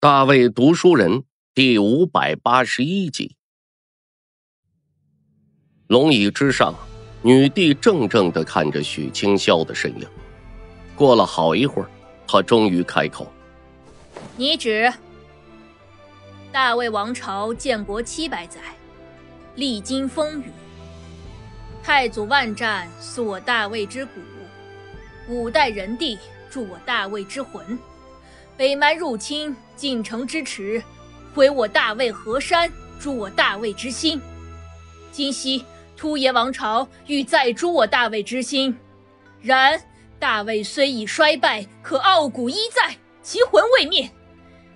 大卫读书人第五百八十一集。龙椅之上，女帝怔怔的看着许清霄的身影。过了好一会儿，她终于开口：“你指大魏王朝建国七百载，历经风雨，太祖万战塑我大魏之骨，五代人帝铸我大魏之魂。”北蛮入侵，进城之耻，毁我大魏河山，诛我大魏之心。今夕突厥王朝欲再诛我大魏之心，然大魏虽已衰败，可傲骨依在，其魂未灭。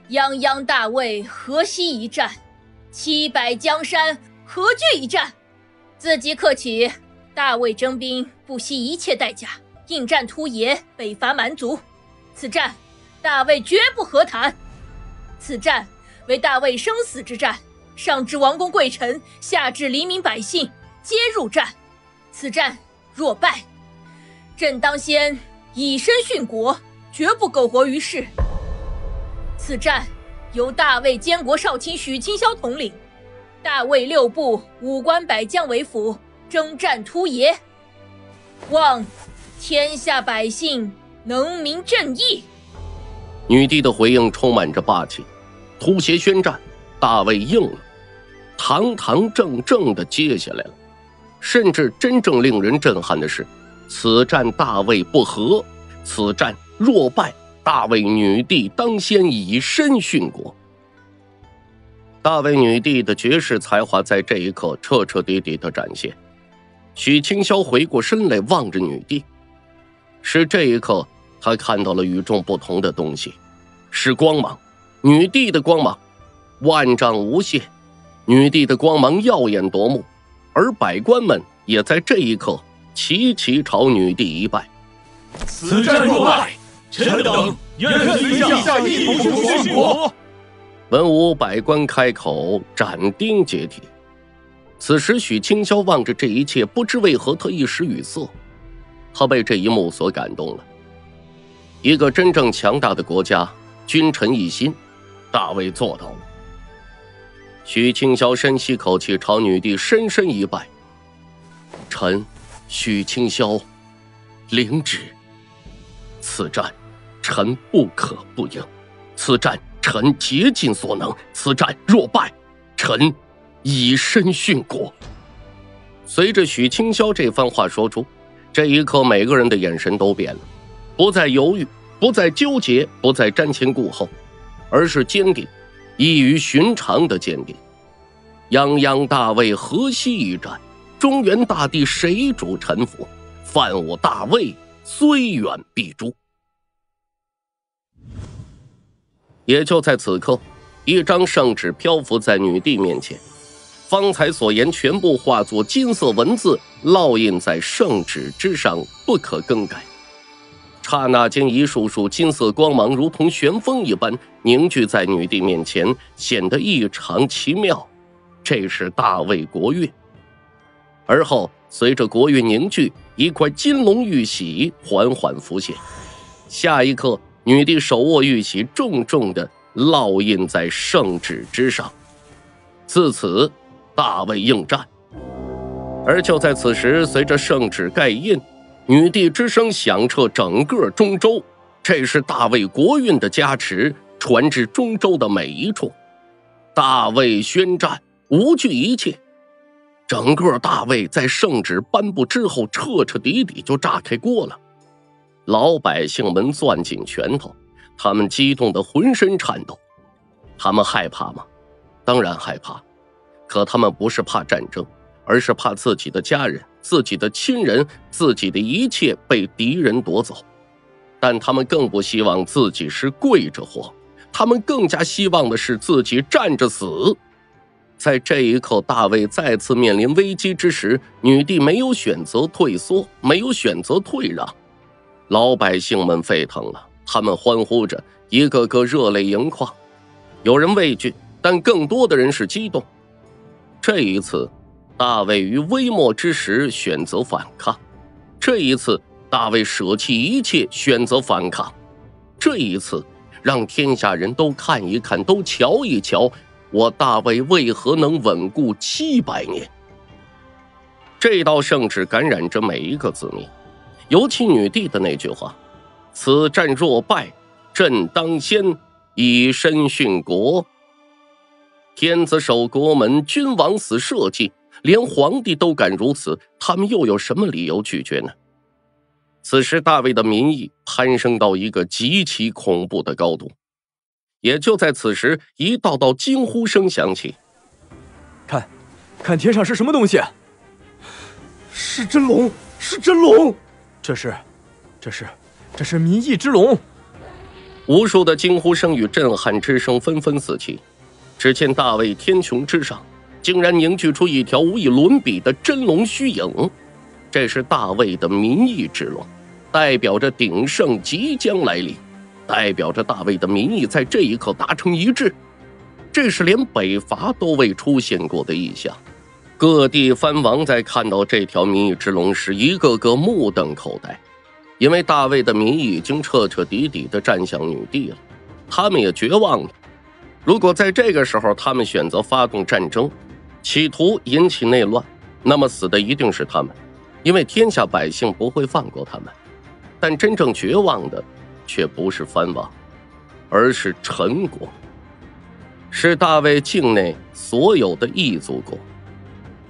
泱泱大魏何惜一战？七百江山何惧一战？自即刻起，大魏征兵，不惜一切代价，应战突厥，北伐蛮族。此战。大魏绝不和谈，此战为大魏生死之战，上至王公贵臣，下至黎民百姓，皆入战。此战若败，朕当先以身殉国，绝不苟活于世。此战由大魏监国少卿许清霄统领，大魏六部五关百将为辅，征战突厥，望天下百姓能明正义。女帝的回应充满着霸气，突袭宣战，大卫应了，堂堂正正的接下来了。甚至真正令人震撼的是，此战大卫不和，此战若败，大卫女帝当先以身殉国。大卫女帝的绝世才华在这一刻彻彻底底的展现。许清霄回过身来望着女帝，是这一刻，他看到了与众不同的东西。是光芒，女帝的光芒，万丈无限，女帝的光芒耀眼夺目，而百官们也在这一刻齐齐朝女帝一拜。此战若败，臣等愿随下一同殉国。文武百官开口，斩钉截铁。此时，许清霄望着这一切，不知为何他一时语塞，他被这一幕所感动了。一个真正强大的国家。君臣一心，大卫做到了。许清霄深吸口气，朝女帝深深一拜：“臣许清霄，领旨。此战，臣不可不赢。此战，臣竭尽所能。此战若败，臣以身殉国。”随着许清霄这番话说出，这一刻，每个人的眼神都变了，不再犹豫。不再纠结，不再瞻前顾后，而是坚定，异于寻常的坚定。泱泱大魏河西一战，中原大地谁主臣服？犯我大魏，虽远必诛。也就在此刻，一张圣旨漂浮在女帝面前，方才所言全部化作金色文字，烙印在圣旨之上，不可更改。刹那间，一束束金色光芒如同旋风一般凝聚在女帝面前，显得异常奇妙。这是大魏国运。而后，随着国运凝聚，一块金龙玉玺缓缓浮现。下一刻，女帝手握玉玺，重重的烙印在圣旨之上。自此，大魏应战。而就在此时，随着圣旨盖印。女帝之声响彻整个中州，这是大魏国运的加持，传至中州的每一处。大魏宣战，无惧一切。整个大魏在圣旨颁布之后，彻彻底底就炸开锅了。老百姓们攥紧拳头，他们激动的浑身颤抖。他们害怕吗？当然害怕。可他们不是怕战争，而是怕自己的家人。自己的亲人，自己的一切被敌人夺走，但他们更不希望自己是跪着活，他们更加希望的是自己站着死。在这一刻，大卫再次面临危机之时，女帝没有选择退缩，没有选择退让，老百姓们沸腾了，他们欢呼着，一个个热泪盈眶，有人畏惧，但更多的人是激动。这一次。大卫于微末之时选择反抗，这一次大卫舍弃一切选择反抗，这一次让天下人都看一看，都瞧一瞧，我大卫为何能稳固七百年。这道圣旨感染着每一个子民，尤其女帝的那句话：“此战若败，朕当先以身殉国。”天子守国门，君王死社稷，连皇帝都敢如此，他们又有什么理由拒绝呢？此时，大卫的民意攀升到一个极其恐怖的高度。也就在此时，一道道惊呼声响起：“看，看天上是什么东西！”是真龙，是真龙！这是，这是，这是民意之龙！无数的惊呼声与震撼之声纷纷四起。只见大卫天穹之上，竟然凝聚出一条无以伦比的真龙虚影。这是大卫的民意之龙，代表着鼎盛即将来临，代表着大卫的民意在这一刻达成一致。这是连北伐都未出现过的异象。各地藩王在看到这条民意之龙时，一个个目瞪口呆，因为大卫的民意已经彻彻底底的站向女帝了，他们也绝望了。如果在这个时候他们选择发动战争，企图引起内乱，那么死的一定是他们，因为天下百姓不会放过他们。但真正绝望的，却不是藩王，而是陈国，是大卫境内所有的异族国。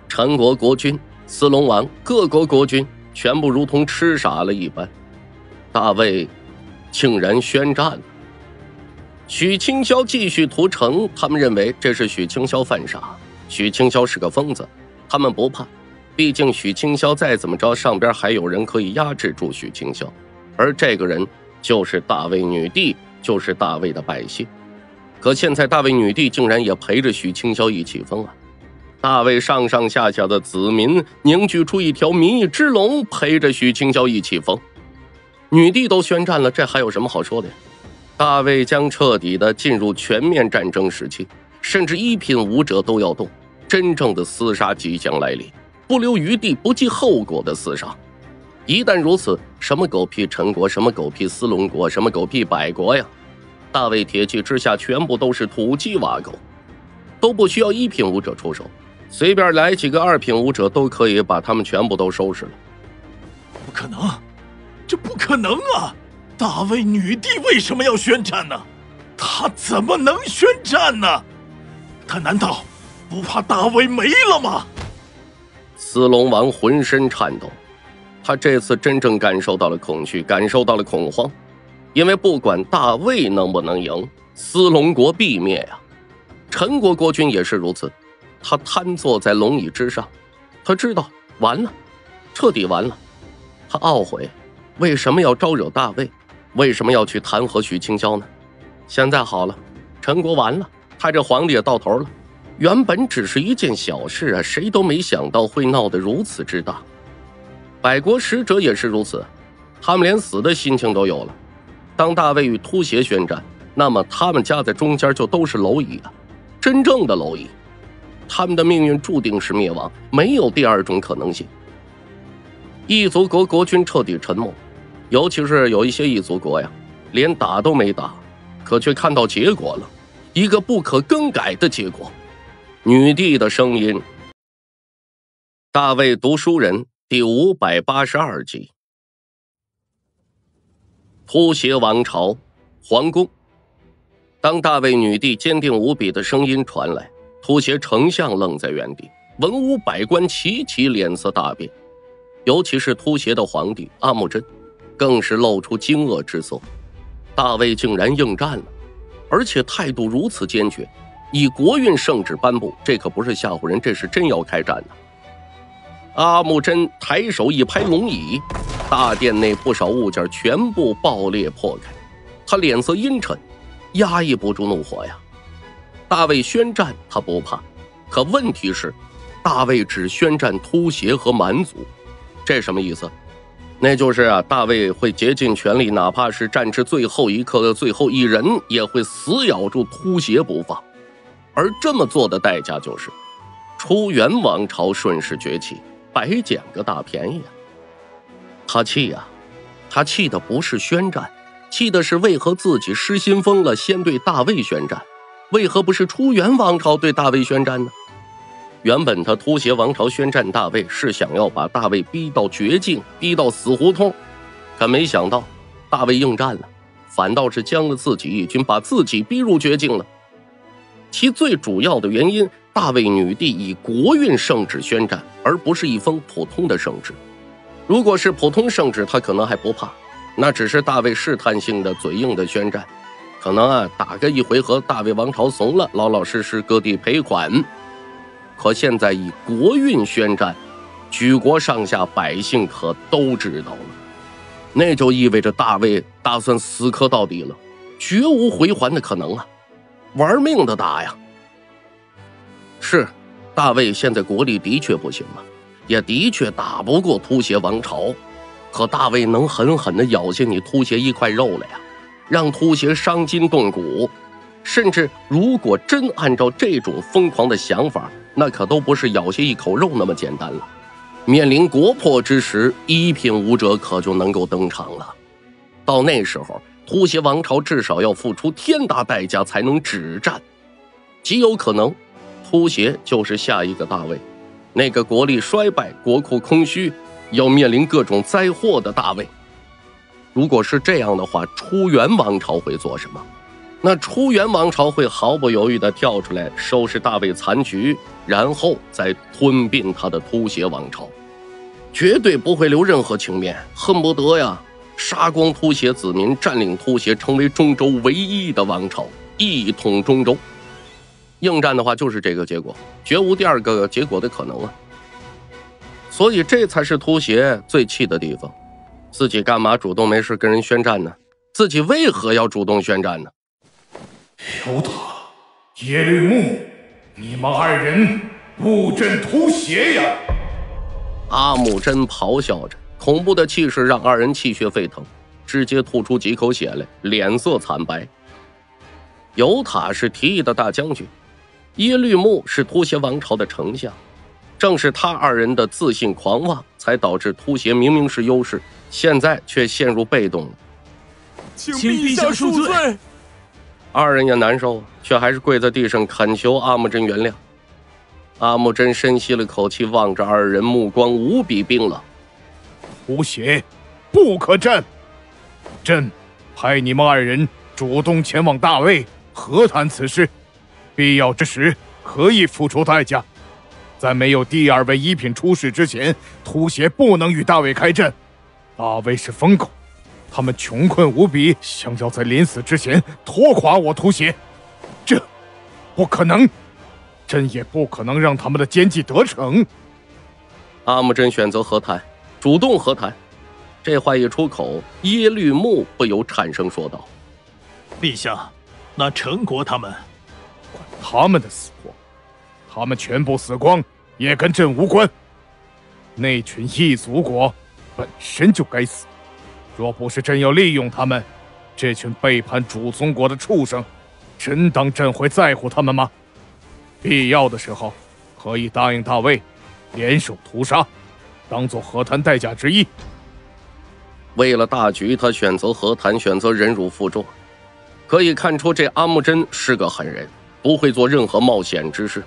陈国国君、司龙王、各国国君全部如同痴傻了一般，大卫竟然宣战了。许清霄继续屠城，他们认为这是许清霄犯傻，许清霄是个疯子，他们不怕，毕竟许清霄再怎么着，上边还有人可以压制住许清霄，而这个人就是大卫女帝，就是大卫的百姓。可现在大卫女帝竟然也陪着许清霄一起疯啊！大卫上上下下的子民凝聚出一条民意之龙，陪着许清霄一起疯。女帝都宣战了，这还有什么好说的呀？大卫将彻底的进入全面战争时期，甚至一品武者都要动，真正的厮杀即将来临，不留余地、不计后果的厮杀。一旦如此，什么狗屁陈国，什么狗屁司龙国，什么狗屁百国呀？大卫铁骑之下全部都是土鸡瓦狗，都不需要一品武者出手。随便来几个二品武者都可以把他们全部都收拾了。不可能，这不可能啊！大卫女帝为什么要宣战呢？她怎么能宣战呢？她难道不怕大卫没了吗？司龙王浑身颤抖，他这次真正感受到了恐惧，感受到了恐慌，因为不管大卫能不能赢，司龙国必灭呀！陈国国君也是如此。他瘫坐在龙椅之上，他知道完了，彻底完了。他懊悔，为什么要招惹大魏？为什么要去弹劾许清霄呢？现在好了，陈国完了，他这皇帝也到头了。原本只是一件小事啊，谁都没想到会闹得如此之大。百国使者也是如此，他们连死的心情都有了。当大卫与突厥宣战，那么他们夹在中间就都是蝼蚁啊，真正的蝼蚁。他们的命运注定是灭亡，没有第二种可能性。异族国国君彻底沉默，尤其是有一些异族国呀，连打都没打，可却看到结果了，一个不可更改的结果。女帝的声音。大卫读书人第五百八十二集。突袭王朝皇宫。当大卫女帝坚定无比的声音传来。突袭丞相愣在原地，文武百官齐齐脸色大变，尤其是突袭的皇帝阿木真，更是露出惊愕之色。大卫竟然应战了，而且态度如此坚决，以国运圣旨颁布，这可不是吓唬人，这是真要开战呢。阿木真抬手一拍龙椅，大殿内不少物件全部爆裂破开，他脸色阴沉，压抑不住怒火呀。大卫宣战，他不怕，可问题是，大卫只宣战突袭和蛮族，这什么意思？那就是啊，大卫会竭尽全力，哪怕是战至最后一刻的最后一人，也会死咬住突袭不放。而这么做的代价就是，初元王朝顺势崛起，白捡个大便宜啊！他气呀，他气的不是宣战，气的是为何自己失心疯了，先对大魏宣战？为何不是出元王朝对大魏宣战呢？原本他突厥王朝宣战大魏，是想要把大魏逼到绝境，逼到死胡同，可没想到大魏应战了，反倒是将了自己一军，把自己逼入绝境了。其最主要的原因，大魏女帝以国运圣旨宣战，而不是一封普通的圣旨。如果是普通圣旨，他可能还不怕，那只是大魏试探性的、嘴硬的宣战，可能啊打个一回合，大魏王朝怂了，老老实实割地赔款。可现在以国运宣战，举国上下百姓可都知道了，那就意味着大魏打算死磕到底了，绝无回还的可能啊！玩命的打呀！是，大卫现在国力的确不行了，也的确打不过突厥王朝，可大卫能狠狠的咬下你突厥一块肉了呀，让突厥伤筋动骨。甚至，如果真按照这种疯狂的想法，那可都不是咬下一口肉那么简单了。面临国破之时，一品武者可就能够登场了。到那时候，突厥王朝至少要付出天大代价才能止战，极有可能，突厥就是下一个大魏，那个国力衰败、国库空虚、要面临各种灾祸的大魏。如果是这样的话，出元王朝会做什么？那出元王朝会毫不犹豫地跳出来收拾大魏残局，然后再吞并他的突厥王朝，绝对不会留任何情面，恨不得呀杀光突厥子民，占领突厥，成为中州唯一的王朝，一统中州。应战的话就是这个结果，绝无第二个结果的可能啊！所以这才是突厥最气的地方，自己干嘛主动没事跟人宣战呢？自己为何要主动宣战呢？尤塔、耶律木，你们二人布阵突厥呀！阿木真咆哮着，恐怖的气势让二人气血沸腾，直接吐出几口血来，脸色惨白。尤塔是提议的大将军，耶律木是突邪王朝的丞相，正是他二人的自信狂妄，才导致突邪明明是优势，现在却陷入被动了。请陛下恕罪。二人也难受，却还是跪在地上恳求阿木真原谅。阿木真深吸了口气，望着二人，目光无比冰冷。突邪，不可战！朕派你们二人主动前往大魏和谈此事，必要之时可以付出代价。在没有第二位一品出世之前，突邪不能与大魏开战。大魏是疯狗。他们穷困无比，想要在临死之前拖垮我突厥，这不可能，朕也不可能让他们的奸计得逞。阿木真选择和谈，主动和谈。这话一出口，耶律木不由颤声说道：“陛下，那陈国他们，管他们的死活，他们全部死光也跟朕无关。那群异族国本身就该死。”若不是朕要利用他们，这群背叛主宗国的畜生，真当朕会在乎他们吗？必要的时候，可以答应大魏，联手屠杀，当做和谈代价之一。为了大局，他选择和谈，选择忍辱负重。可以看出，这阿木真是个狠人，不会做任何冒险之事。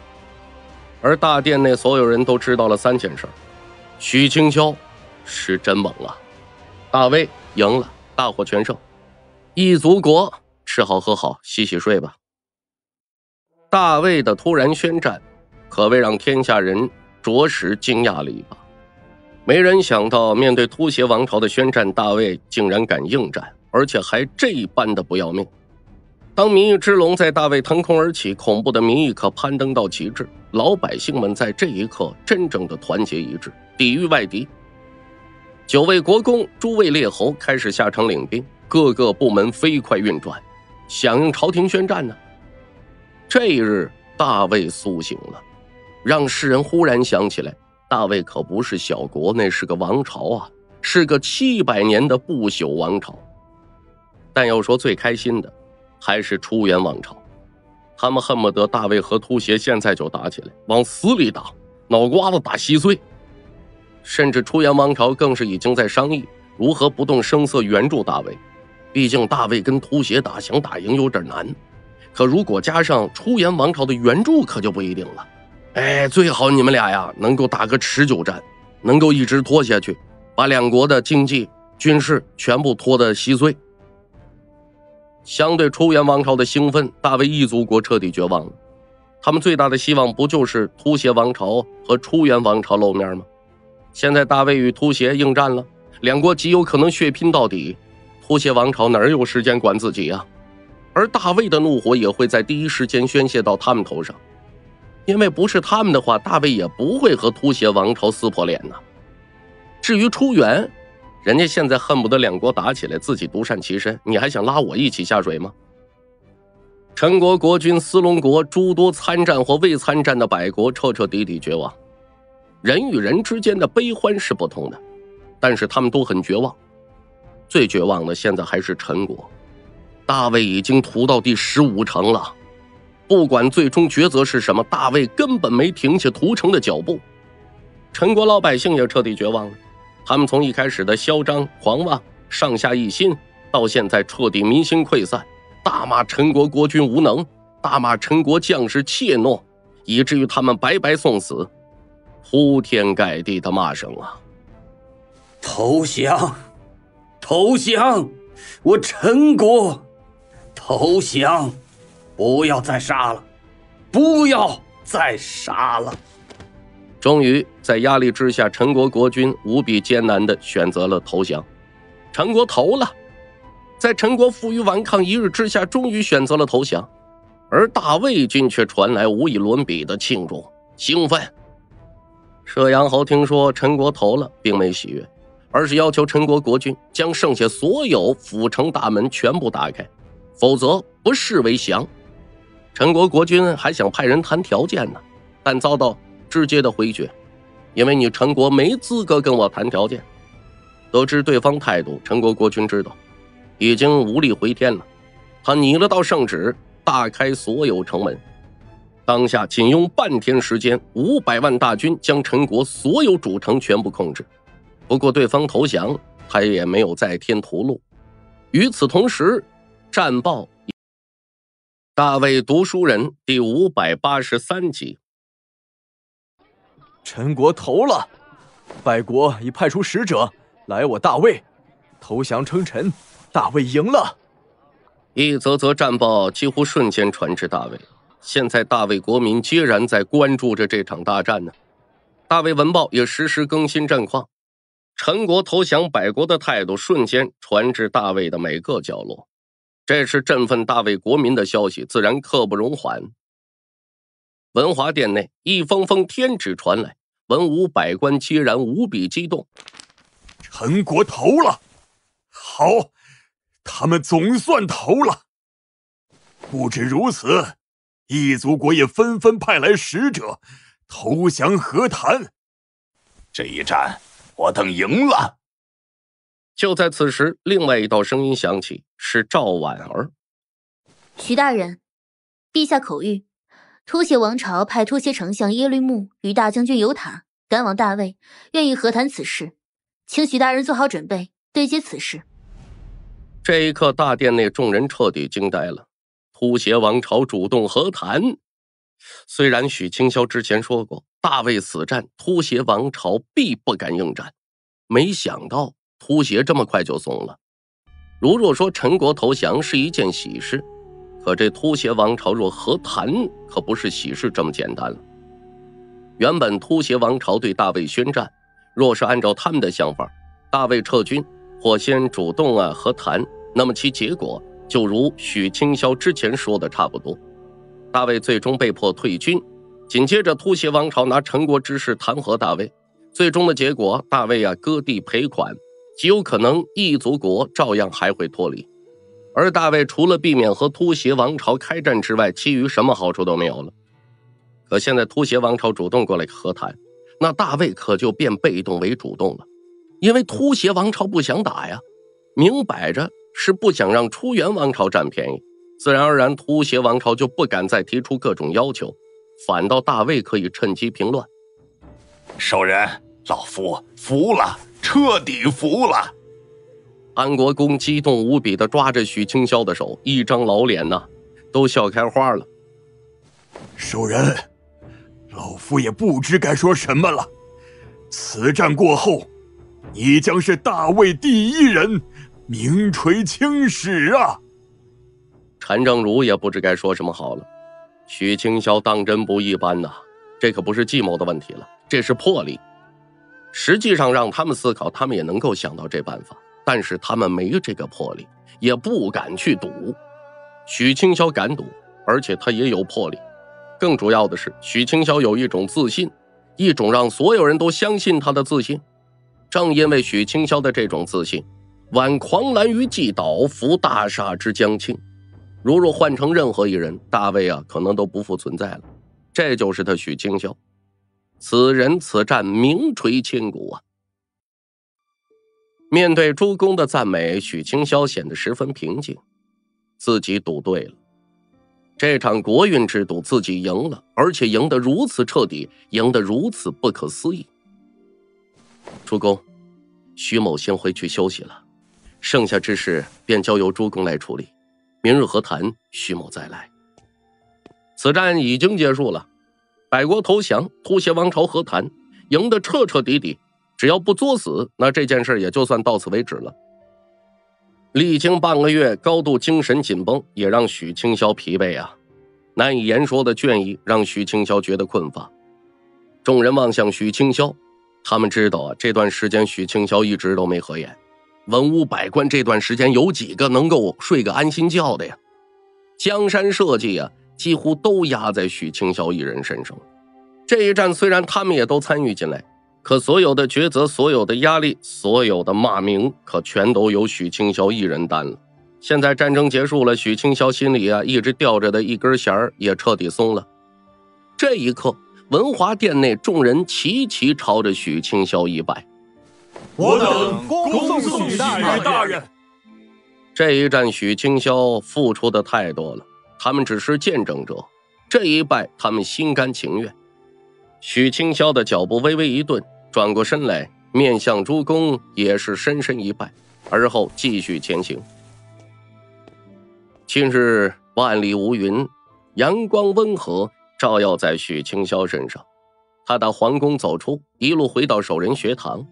而大殿内所有人都知道了三件事：许清霄是真猛啊！大魏赢了，大获全胜，异族国吃好喝好，洗洗睡吧。大魏的突然宣战，可谓让天下人着实惊讶了一把。没人想到，面对突厥王朝的宣战，大卫竟然敢应战，而且还这般的不要命。当民意之龙在大卫腾空而起，恐怖的民意可攀登到极致，老百姓们在这一刻真正的团结一致，抵御外敌。九位国公、诸位列侯开始下城领兵，各个部门飞快运转，响应朝廷宣战呢。这一日，大卫苏醒了，让世人忽然想起来，大魏可不是小国，那是个王朝啊，是个七百年的不朽王朝。但要说最开心的，还是出元王朝，他们恨不得大魏和突厥现在就打起来，往死里打，脑瓜子打稀碎。甚至出元王朝更是已经在商议如何不动声色援助大魏，毕竟大魏跟突厥打，想打赢有点难。可如果加上出延王朝的援助，可就不一定了。哎，最好你们俩呀能够打个持久战，能够一直拖下去，把两国的经济、军事全部拖得稀碎。相对出元王朝的兴奋，大卫异族国彻底绝望了。他们最大的希望不就是突厥王朝和出元王朝露面吗？现在大卫与突厥应战了，两国极有可能血拼到底。突厥王朝哪有时间管自己啊？而大卫的怒火也会在第一时间宣泄到他们头上，因为不是他们的话，大卫也不会和突厥王朝撕破脸呢。至于出援，人家现在恨不得两国打起来，自己独善其身，你还想拉我一起下水吗？陈国国君司龙国诸多参战或未参战的百国彻彻底底绝望。人与人之间的悲欢是不同的，但是他们都很绝望。最绝望的现在还是陈国，大卫已经屠到第十五城了。不管最终抉择是什么，大卫根本没停下屠城的脚步。陈国老百姓也彻底绝望了，他们从一开始的嚣张狂妄、上下一心，到现在彻底民心溃散，大骂陈国国君无能，大骂陈国将士怯懦，以至于他们白白送死，铺天盖地的骂声啊！投降！投降！我陈国投降！不要再杀了！不要再杀了！终于在压力之下，陈国国君无比艰难的选择了投降。陈国投了，在陈国负隅顽抗一日之下，终于选择了投降。而大魏军却传来无以伦比的庆祝兴奋。射阳侯听说陈国投了，并没喜悦。而是要求陈国国君将剩下所有府城大门全部打开，否则不视为降。陈国国君还想派人谈条件呢，但遭到直接的回绝，因为你陈国没资格跟我谈条件。得知对方态度，陈国国君知道已经无力回天了，他拟了道圣旨，大开所有城门。当下仅用半天时间，五百万大军将陈国所有主城全部控制。不过，对方投降，他也没有再添屠戮。与此同时，战报：大卫读书人第五百八十三集。陈国投了，百国已派出使者来我大魏投降称臣，大魏赢了。一则则战报几乎瞬间传至大魏，现在大魏国民皆然在关注着这场大战呢。大魏文报也实时更新战况。陈国投降百国的态度瞬间传至大魏的每个角落，这是振奋大魏国民的消息，自然刻不容缓。文华殿内，一封封天旨传来，文武百官皆然无比激动。陈国投了，好，他们总算投了。不止如此，异族国也纷纷派来使者投降和谈。这一战。我等赢了。就在此时，另外一道声音响起，是赵婉儿。徐大人，陛下口谕：突厥王朝派突厥丞相耶律木与大将军尤塔赶往大魏，愿意和谈此事，请徐大人做好准备，对接此事。这一刻，大殿内众人彻底惊呆了。突厥王朝主动和谈，虽然许清霄之前说过。大魏死战，突厥王朝必不敢应战。没想到突厥这么快就怂了。如若说陈国投降是一件喜事，可这突厥王朝若和谈，可不是喜事这么简单了。原本突厥王朝对大魏宣战，若是按照他们的想法，大魏撤军或先主动啊和谈，那么其结果就如许清霄之前说的差不多，大魏最终被迫退军。紧接着，突厥王朝拿陈国之事弹劾大魏，最终的结果，大魏啊割地赔款，极有可能异族国照样还会脱离。而大卫除了避免和突厥王朝开战之外，其余什么好处都没有了。可现在突厥王朝主动过来和谈，那大卫可就变被动为主动了，因为突厥王朝不想打呀，明摆着是不想让出元王朝占便宜，自然而然，突厥王朝就不敢再提出各种要求。反倒大卫可以趁机平乱。兽人，老夫服了，彻底服了。安国公激动无比的抓着许清霄的手，一张老脸呐，都笑开花了。守仁，老夫也不知该说什么了。此战过后，你将是大魏第一人，名垂青史啊！陈正如也不知该说什么好了。许清霄当真不一般呐，这可不是计谋的问题了，这是魄力。实际上，让他们思考，他们也能够想到这办法，但是他们没这个魄力，也不敢去赌。许清霄敢赌，而且他也有魄力。更主要的是，许清霄有一种自信，一种让所有人都相信他的自信。正因为许清霄的这种自信，挽狂澜于既倒，扶大厦之将倾。如若换成任何一人，大卫啊，可能都不复存在了。这就是他许清霄，此人此战名垂千古啊！面对诸公的赞美，许清霄显得十分平静，自己赌对了，这场国运之赌自己赢了，而且赢得如此彻底，赢得如此不可思议。诸公，徐某先回去休息了，剩下之事便交由诸公来处理。明日和谈，徐某再来。此战已经结束了，百国投降，突袭王朝和谈，赢得彻彻底底。只要不作死，那这件事也就算到此为止了。历经半个月高度精神紧绷，也让许清霄疲惫啊！难以言说的倦意让许清霄觉得困乏。众人望向许清霄，他们知道啊，这段时间许清霄一直都没合眼。文武百官这段时间有几个能够睡个安心觉的呀？江山社稷啊，几乎都压在许清霄一人身上。这一战虽然他们也都参与进来，可所有的抉择、所有的压力、所有的骂名，可全都由许清霄一人担了。现在战争结束了，许清霄心里啊一直吊着的一根弦也彻底松了。这一刻，文华殿内众人齐齐朝着许清霄一拜。我等恭送许大人。这一战，许清霄付出的太多了，他们只是见证者。这一拜，他们心甘情愿。许清霄的脚步微微一顿，转过身来，面向诸公，也是深深一拜，而后继续前行。今日万里无云，阳光温和，照耀在许清霄身上。他打皇宫走出，一路回到守仁学堂。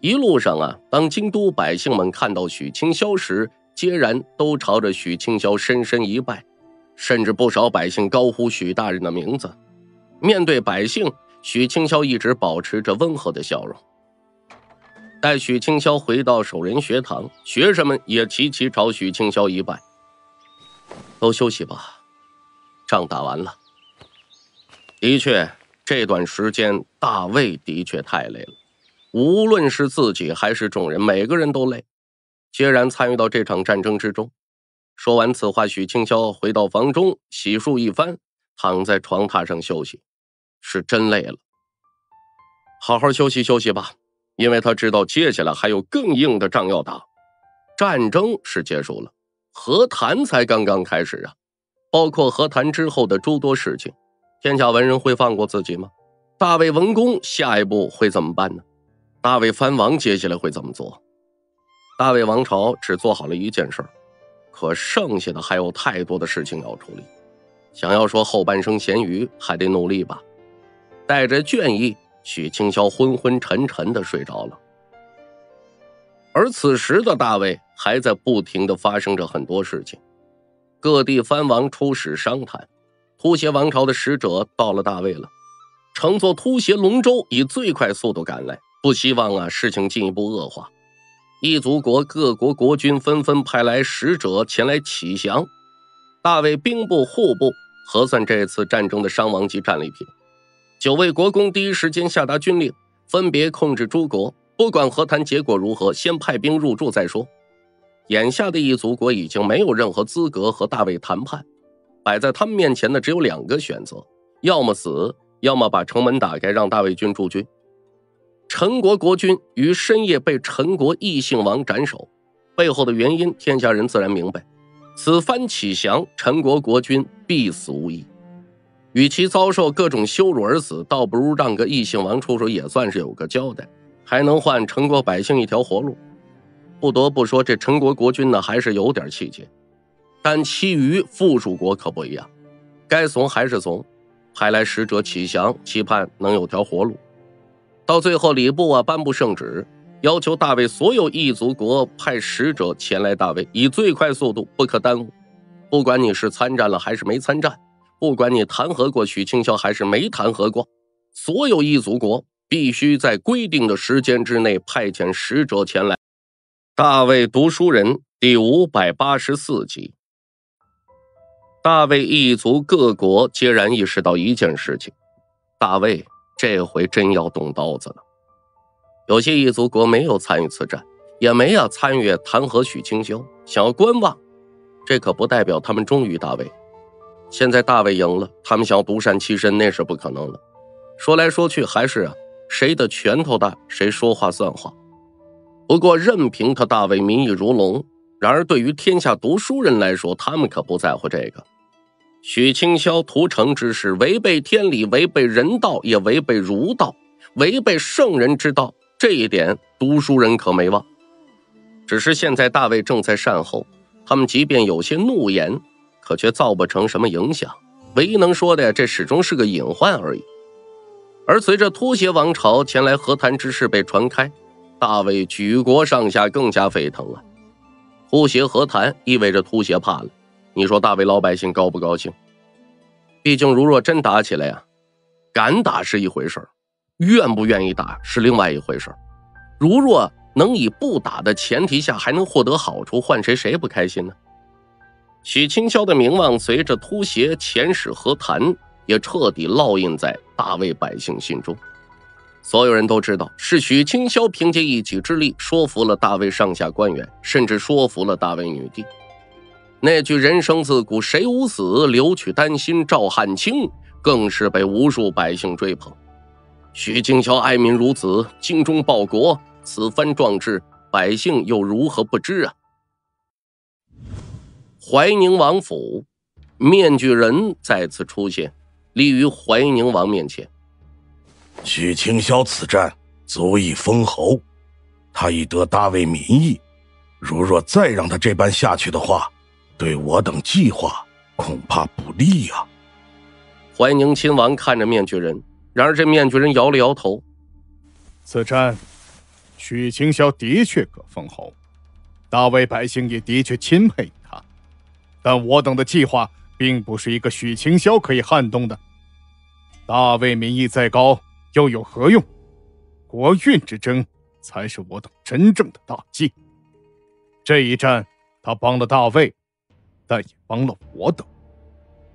一路上啊，当京都百姓们看到许清霄时，皆然都朝着许清霄深深一拜，甚至不少百姓高呼许大人的名字。面对百姓，许清霄一直保持着温和的笑容。待许清霄回到守仁学堂，学生们也齐齐朝许清霄一拜。都休息吧，仗打完了。的确，这段时间大卫的确太累了。无论是自己还是众人，每个人都累，皆然参与到这场战争之中。说完此话，许清霄回到房中，洗漱一番，躺在床榻上休息，是真累了。好好休息休息吧，因为他知道接下来还有更硬的仗要打。战争是结束了，和谈才刚刚开始啊！包括和谈之后的诸多事情，天下文人会放过自己吗？大魏文公下一步会怎么办呢？大魏藩王接下来会怎么做？大魏王朝只做好了一件事可剩下的还有太多的事情要处理。想要说后半生咸鱼，还得努力吧。带着倦意，许清霄昏昏沉沉的睡着了。而此时的大魏还在不停的发生着很多事情，各地藩王出使商谈，突厥王朝的使者到了大魏了，乘坐突厥龙舟以最快速度赶来。不希望啊，事情进一步恶化。异族国各国国君纷纷派来使者前来启降。大卫兵部、户部核算这次战争的伤亡及战利品。九位国公第一时间下达军令，分别控制诸国，不管和谈结果如何，先派兵入驻再说。眼下的异族国已经没有任何资格和大卫谈判，摆在他们面前的只有两个选择：要么死，要么把城门打开，让大卫军驻军。陈国国君于深夜被陈国异姓王斩首，背后的原因，天下人自然明白。此番起降，陈国国君必死无疑。与其遭受各种羞辱而死，倒不如让个异姓王出手，也算是有个交代，还能换陈国百姓一条活路。不得不说，这陈国国君呢还是有点气节。但其余附属国可不一样，该怂还是怂，派来使者启降，期盼能有条活路。到最后，礼部啊颁布圣旨，要求大卫所有异族国派使者前来大卫，以最快速度，不可耽误。不管你是参战了还是没参战，不管你弹劾过许清霄还是没弹劾过，所有异族国必须在规定的时间之内派遣使者前来。大卫读书人第五百八十四集。大卫异族各国皆然意识到一件事情：大卫这回真要动刀子了。有些异族国没有参与此战，也没有参与弹劾许清霄，想要观望。这可不代表他们忠于大魏。现在大魏赢了，他们想要独善其身那是不可能的。说来说去还是啊，谁的拳头大，谁说话算话。不过任凭他大魏民意如龙，然而对于天下读书人来说，他们可不在乎这个。许清霄屠城之事，违背天理，违背人道，也违背儒道，违背圣人之道。这一点，读书人可没忘。只是现在大卫正在善后，他们即便有些怒言，可却造不成什么影响。唯一能说的，这始终是个隐患而已。而随着突厥王朝前来和谈之事被传开，大卫举国上下更加沸腾了。突厥和谈意味着突厥怕了。你说大魏老百姓高不高兴？毕竟，如若真打起来呀，敢打是一回事愿不愿意打是另外一回事如若能以不打的前提下还能获得好处，换谁谁不开心呢？许清霄的名望随着突袭遣使和谈，也彻底烙印在大魏百姓心中。所有人都知道，是许清霄凭借一己之力说服了大魏上下官员，甚至说服了大魏女帝。那句“人生自古谁无死，留取丹心照汗青”更是被无数百姓追捧。许清霄爱民如子，精忠报国，此番壮志，百姓又如何不知啊？怀宁王府，面具人再次出现，立于怀宁王面前。许清霄此战足以封侯，他已得大魏民意，如若再让他这般下去的话，对我等计划恐怕不利呀。怀宁亲王看着面具人，然而这面具人摇了摇头。此战，许清霄的确可封侯，大魏百姓也的确钦佩他，但我等的计划并不是一个许清霄可以撼动的。大魏民意再高又有何用？国运之争才是我等真正的大计。这一战，他帮了大魏。但也帮了我等。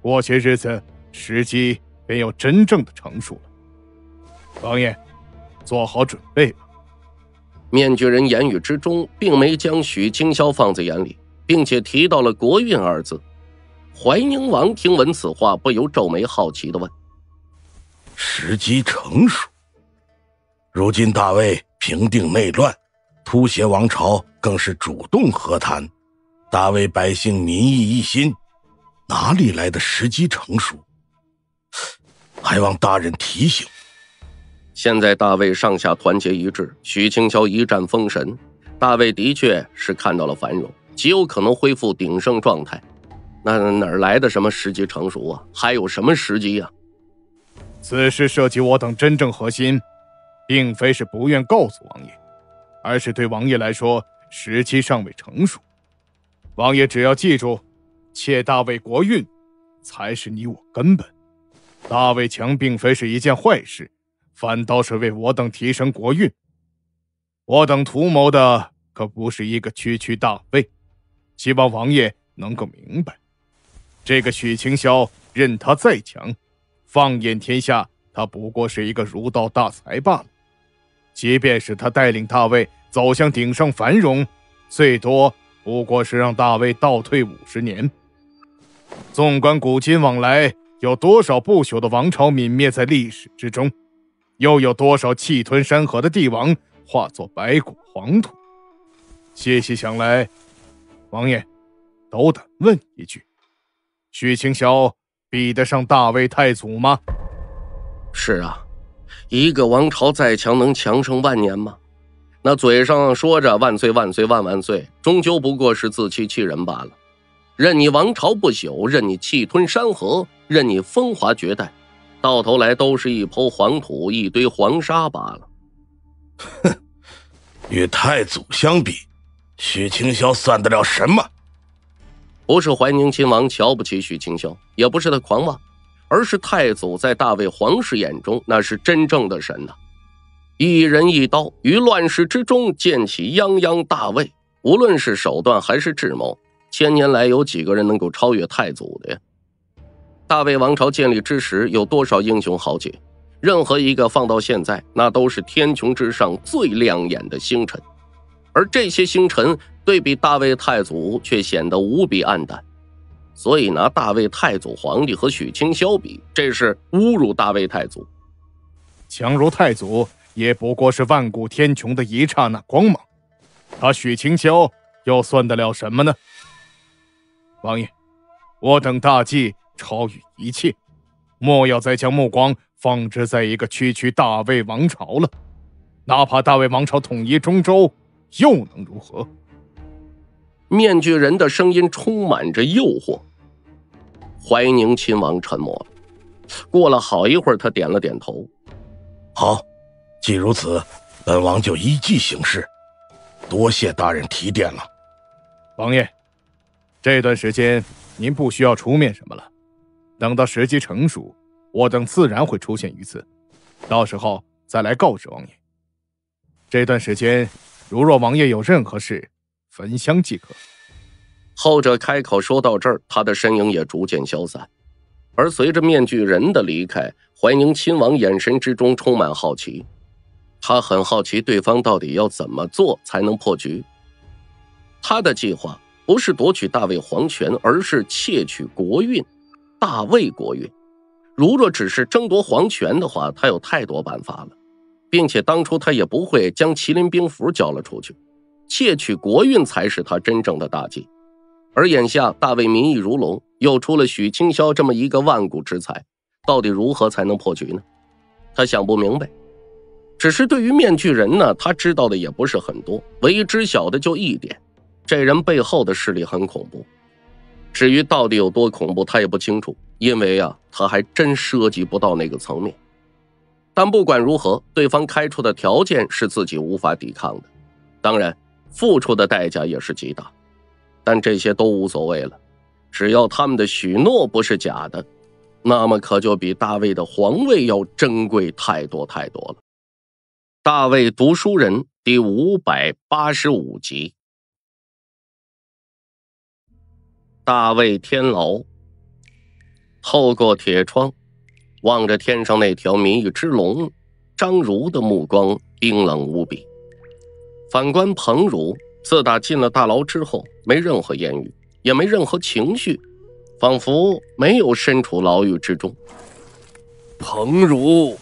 过些日子，时机便要真正的成熟了。王爷，做好准备吧。面具人言语之中，并没将许清霄放在眼里，并且提到了“国运”二字。怀宁王听闻此话，不由皱眉，好奇的问：“时机成熟？如今大魏平定内乱，突厥王朝更是主动和谈。”大魏百姓民意一心，哪里来的时机成熟？还望大人提醒。现在大魏上下团结一致，许清霄一战封神，大魏的确是看到了繁荣，极有可能恢复鼎盛状态。那哪来的什么时机成熟啊？还有什么时机呀？此事涉及我等真正核心，并非是不愿告诉王爷，而是对王爷来说，时机尚未成熟。王爷只要记住，窃大魏国运，才是你我根本。大魏强并非是一件坏事，反倒是为我等提升国运。我等图谋的可不是一个区区大魏，希望王爷能够明白。这个许清霄，任他再强，放眼天下，他不过是一个儒道大才罢了。即便是他带领大魏走向鼎盛繁荣，最多。不过是让大魏倒退五十年。纵观古今往来，有多少不朽的王朝泯灭在历史之中，又有多少气吞山河的帝王化作白骨黄土？细细想来，王爷，斗胆问一句：许清霄比得上大魏太祖吗？是啊，一个王朝再强，能强盛万年吗？那嘴上说着万岁万岁万万岁，终究不过是自欺欺人罢了。任你王朝不朽，任你气吞山河，任你风华绝代，到头来都是一抔黄土，一堆黄沙罢了。哼，与太祖相比，许清霄算得了什么？不是怀宁亲王瞧不起许清霄，也不是他狂妄，而是太祖在大魏皇室眼中那是真正的神呐。一人一刀，于乱世之中建起泱泱大魏。无论是手段还是智谋，千年来有几个人能够超越太祖的呀？大魏王朝建立之时，有多少英雄豪杰？任何一个放到现在，那都是天穹之上最亮眼的星辰。而这些星辰对比大魏太祖，却显得无比暗淡。所以拿大魏太祖皇帝和许清霄比，这是侮辱大魏太祖。强如太祖。也不过是万古天穹的一刹那光芒，他许清霄又算得了什么呢？王爷，我等大计超越一切，莫要再将目光放置在一个区区大魏王朝了。哪怕大魏王朝统一中州，又能如何？面具人的声音充满着诱惑。怀宁亲王沉默了，过了好一会儿，他点了点头，好。既如此，本王就依计行事。多谢大人提点了，王爷。这段时间您不需要出面什么了，等到时机成熟，我等自然会出现于此，到时候再来告知王爷。这段时间，如若王爷有任何事，焚香即可。后者开口说到这儿，他的身影也逐渐消散，而随着面具人的离开，怀宁亲王眼神之中充满好奇。他很好奇对方到底要怎么做才能破局。他的计划不是夺取大魏皇权，而是窃取国运，大魏国运。如若只是争夺皇权的话，他有太多办法了，并且当初他也不会将麒麟兵符交了出去。窃取国运才是他真正的大计。而眼下大魏民意如龙，又出了许清霄这么一个万古之才，到底如何才能破局呢？他想不明白。只是对于面具人呢，他知道的也不是很多，唯一知晓的就一点：这人背后的势力很恐怖。至于到底有多恐怖，他也不清楚，因为啊，他还真涉及不到那个层面。但不管如何，对方开出的条件是自己无法抵抗的，当然，付出的代价也是极大。但这些都无所谓了，只要他们的许诺不是假的，那么可就比大卫的皇位要珍贵太多太多了。大卫读书人第五百八十五集。大卫天牢，透过铁窗，望着天上那条谜语之龙，张如的目光冰冷无比。反观彭如，自打进了大牢之后，没任何言语，也没任何情绪，仿佛没有身处牢狱之中。彭如。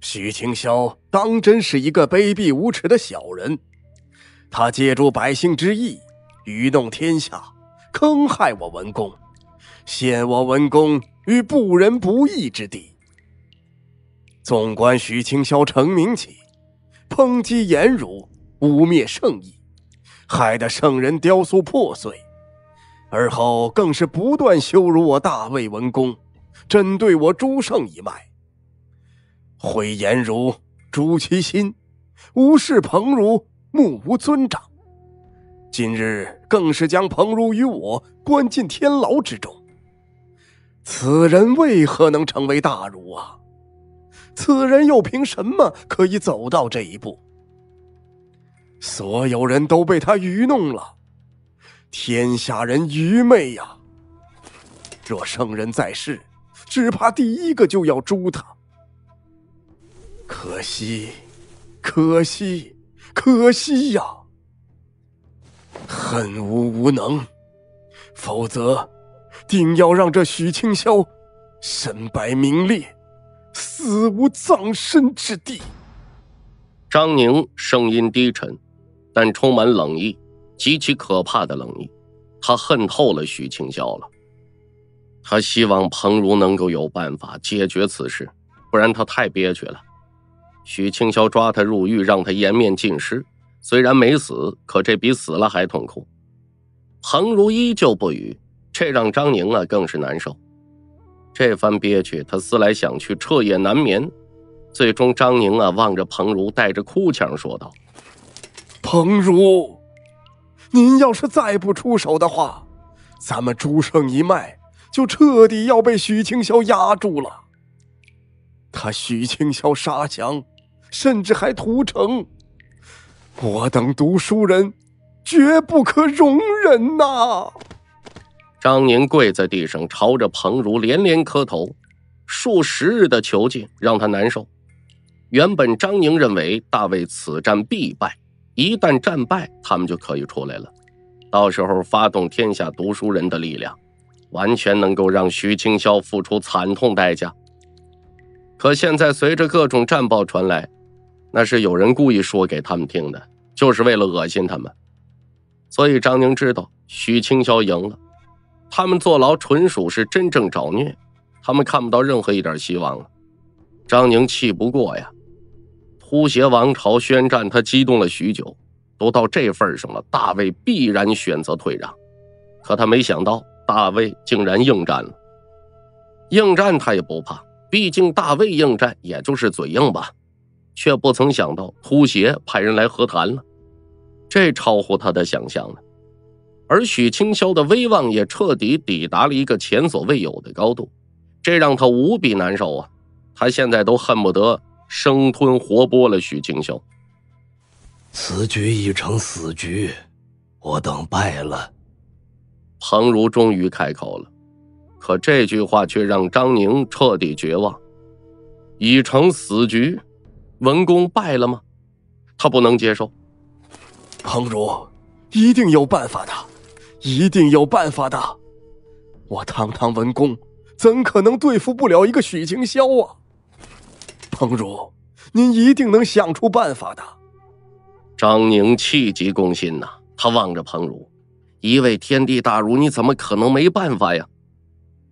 许清霄当真是一个卑鄙无耻的小人，他借助百姓之意，愚弄天下，坑害我文公，陷我文公于不仁不义之地。纵观许清霄成名起，抨击颜辱，污蔑圣意，害得圣人雕塑破碎，而后更是不断羞辱我大魏文公，针对我朱圣一脉。毁颜如，诛其心，无视彭如，目无尊长。今日更是将彭如与我关进天牢之中。此人为何能成为大儒啊？此人又凭什么可以走到这一步？所有人都被他愚弄了，天下人愚昧呀！若圣人在世，只怕第一个就要诛他。可惜，可惜，可惜呀！恨无无能，否则定要让这许清霄身败名裂，死无葬身之地。张宁声音低沉，但充满冷意，极其可怕的冷意。他恨透了许清霄了。他希望彭如能够有办法解决此事，不然他太憋屈了。许清霄抓他入狱，让他颜面尽失。虽然没死，可这比死了还痛苦。彭如依旧不语，这让张宁啊更是难受。这番憋屈，他思来想去，彻夜难眠。最终，张宁啊望着彭如，带着哭腔说道：“彭如，您要是再不出手的话，咱们朱胜一脉就彻底要被许清霄压住了。他许清霄杀降，甚至还屠城，我等读书人绝不可容忍呐！”张宁跪在地上，朝着彭如连连磕头，数十日的囚禁让他难受。原本张宁认为大卫此战必败，一旦战败，他们就可以出来了，到时候发动天下读书人的力量，完全能够让徐清霄付出惨痛代价。可现在随着各种战报传来，那是有人故意说给他们听的，就是为了恶心他们。所以张宁知道许清霄赢了。他们坐牢纯属是真正找虐，他们看不到任何一点希望了。张宁气不过呀，突袭王朝宣战，他激动了许久，都到这份上了，大卫必然选择退让。可他没想到，大卫竟然应战了。应战他也不怕，毕竟大卫应战也就是嘴硬吧，却不曾想到突厥派人来和谈了，这超乎他的想象了。而许清霄的威望也彻底抵达了一个前所未有的高度，这让他无比难受啊！他现在都恨不得生吞活剥了许清霄。此局已成死局，我等败了。彭如终于开口了，可这句话却让张宁彻底绝望。已成死局，文公败了吗？他不能接受。彭如，一定有办法的。一定有办法的，我堂堂文公怎可能对付不了一个许清霄啊？彭如，您一定能想出办法的。张宁气急攻心呐，他望着彭如，一位天地大儒，你怎么可能没办法呀？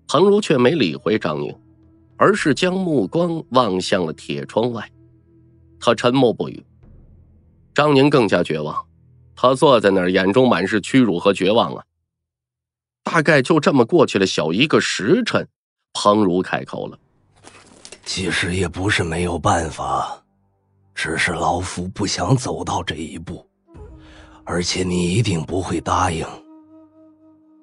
彭如却没理会张宁，而是将目光望向了铁窗外，他沉默不语。张宁更加绝望。他坐在那儿，眼中满是屈辱和绝望啊。大概就这么过去了小一个时辰，彭如开口了：“其实也不是没有办法，只是老夫不想走到这一步，而且你一定不会答应。”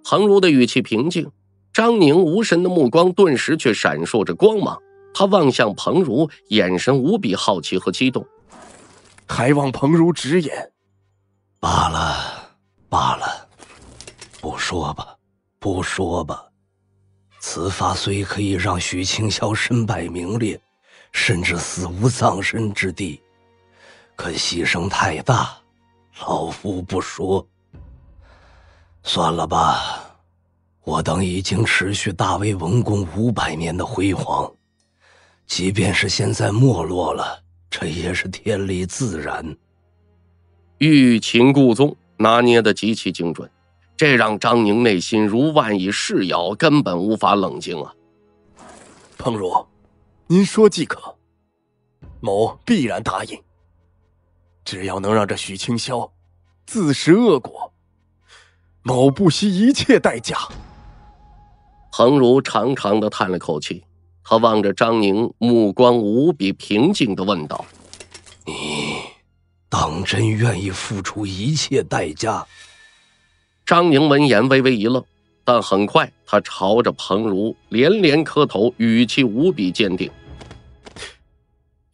彭如的语气平静，张宁无神的目光顿时却闪烁着光芒。他望向彭如，眼神无比好奇和激动，还望彭如直言。罢了，罢了，不说吧，不说吧。此法虽可以让许清霄身败名裂，甚至死无葬身之地，可牺牲太大，老夫不说。算了吧，我等已经持续大魏文公五百年的辉煌，即便是现在没落了，这也是天理自然。欲擒故纵，拿捏的极其精准，这让张宁内心如万蚁噬咬，根本无法冷静啊！彭如，您说即可，某必然答应。只要能让这许清霄自食恶果，某不惜一切代价。彭如长长的叹了口气，他望着张宁，目光无比平静的问道：“你？”当真愿意付出一切代价？张宁闻言微微一愣，但很快他朝着彭如连连磕头，语气无比坚定：“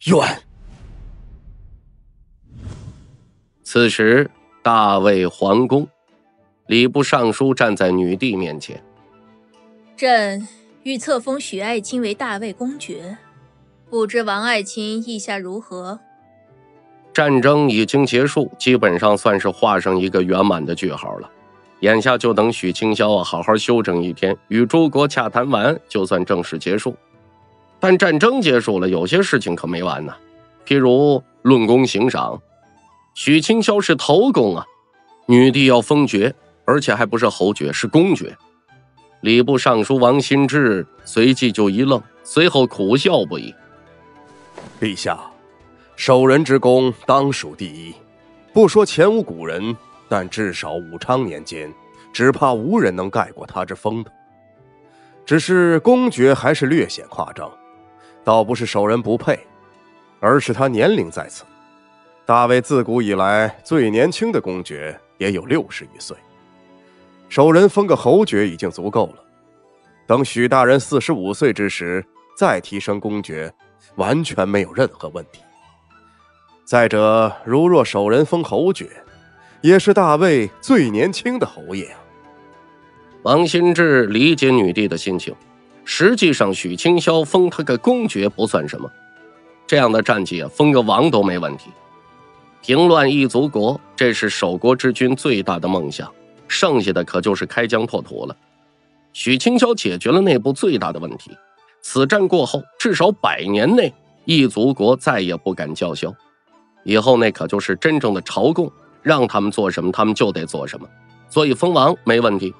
愿。”此时，大魏皇宫，礼部尚书站在女帝面前：“朕欲册封许爱卿为大魏公爵，不知王爱卿意下如何？”战争已经结束，基本上算是画上一个圆满的句号了。眼下就等许清霄啊好好休整一天，与诸国洽谈完，就算正式结束。但战争结束了，有些事情可没完呢。譬如论功行赏，许清霄是头功啊，女帝要封爵，而且还不是侯爵，是公爵。礼部尚书王新志随即就一愣，随后苦笑不已：“陛下。”守人之功当属第一，不说前无古人，但至少武昌年间，只怕无人能盖过他之风头。只是公爵还是略显夸张，倒不是守人不配，而是他年龄在此。大魏自古以来最年轻的公爵也有六十余岁，守人封个侯爵已经足够了。等许大人四十五岁之时，再提升公爵，完全没有任何问题。再者，如若守人封侯爵，也是大魏最年轻的侯爷。王新志理解女帝的心情。实际上，许清霄封他个公爵不算什么，这样的战绩，封个王都没问题。平乱一族国，这是守国之君最大的梦想，剩下的可就是开疆拓土了。许清霄解决了内部最大的问题，此战过后，至少百年内异族国再也不敢叫嚣。以后那可就是真正的朝贡，让他们做什么，他们就得做什么。所以封王没问题。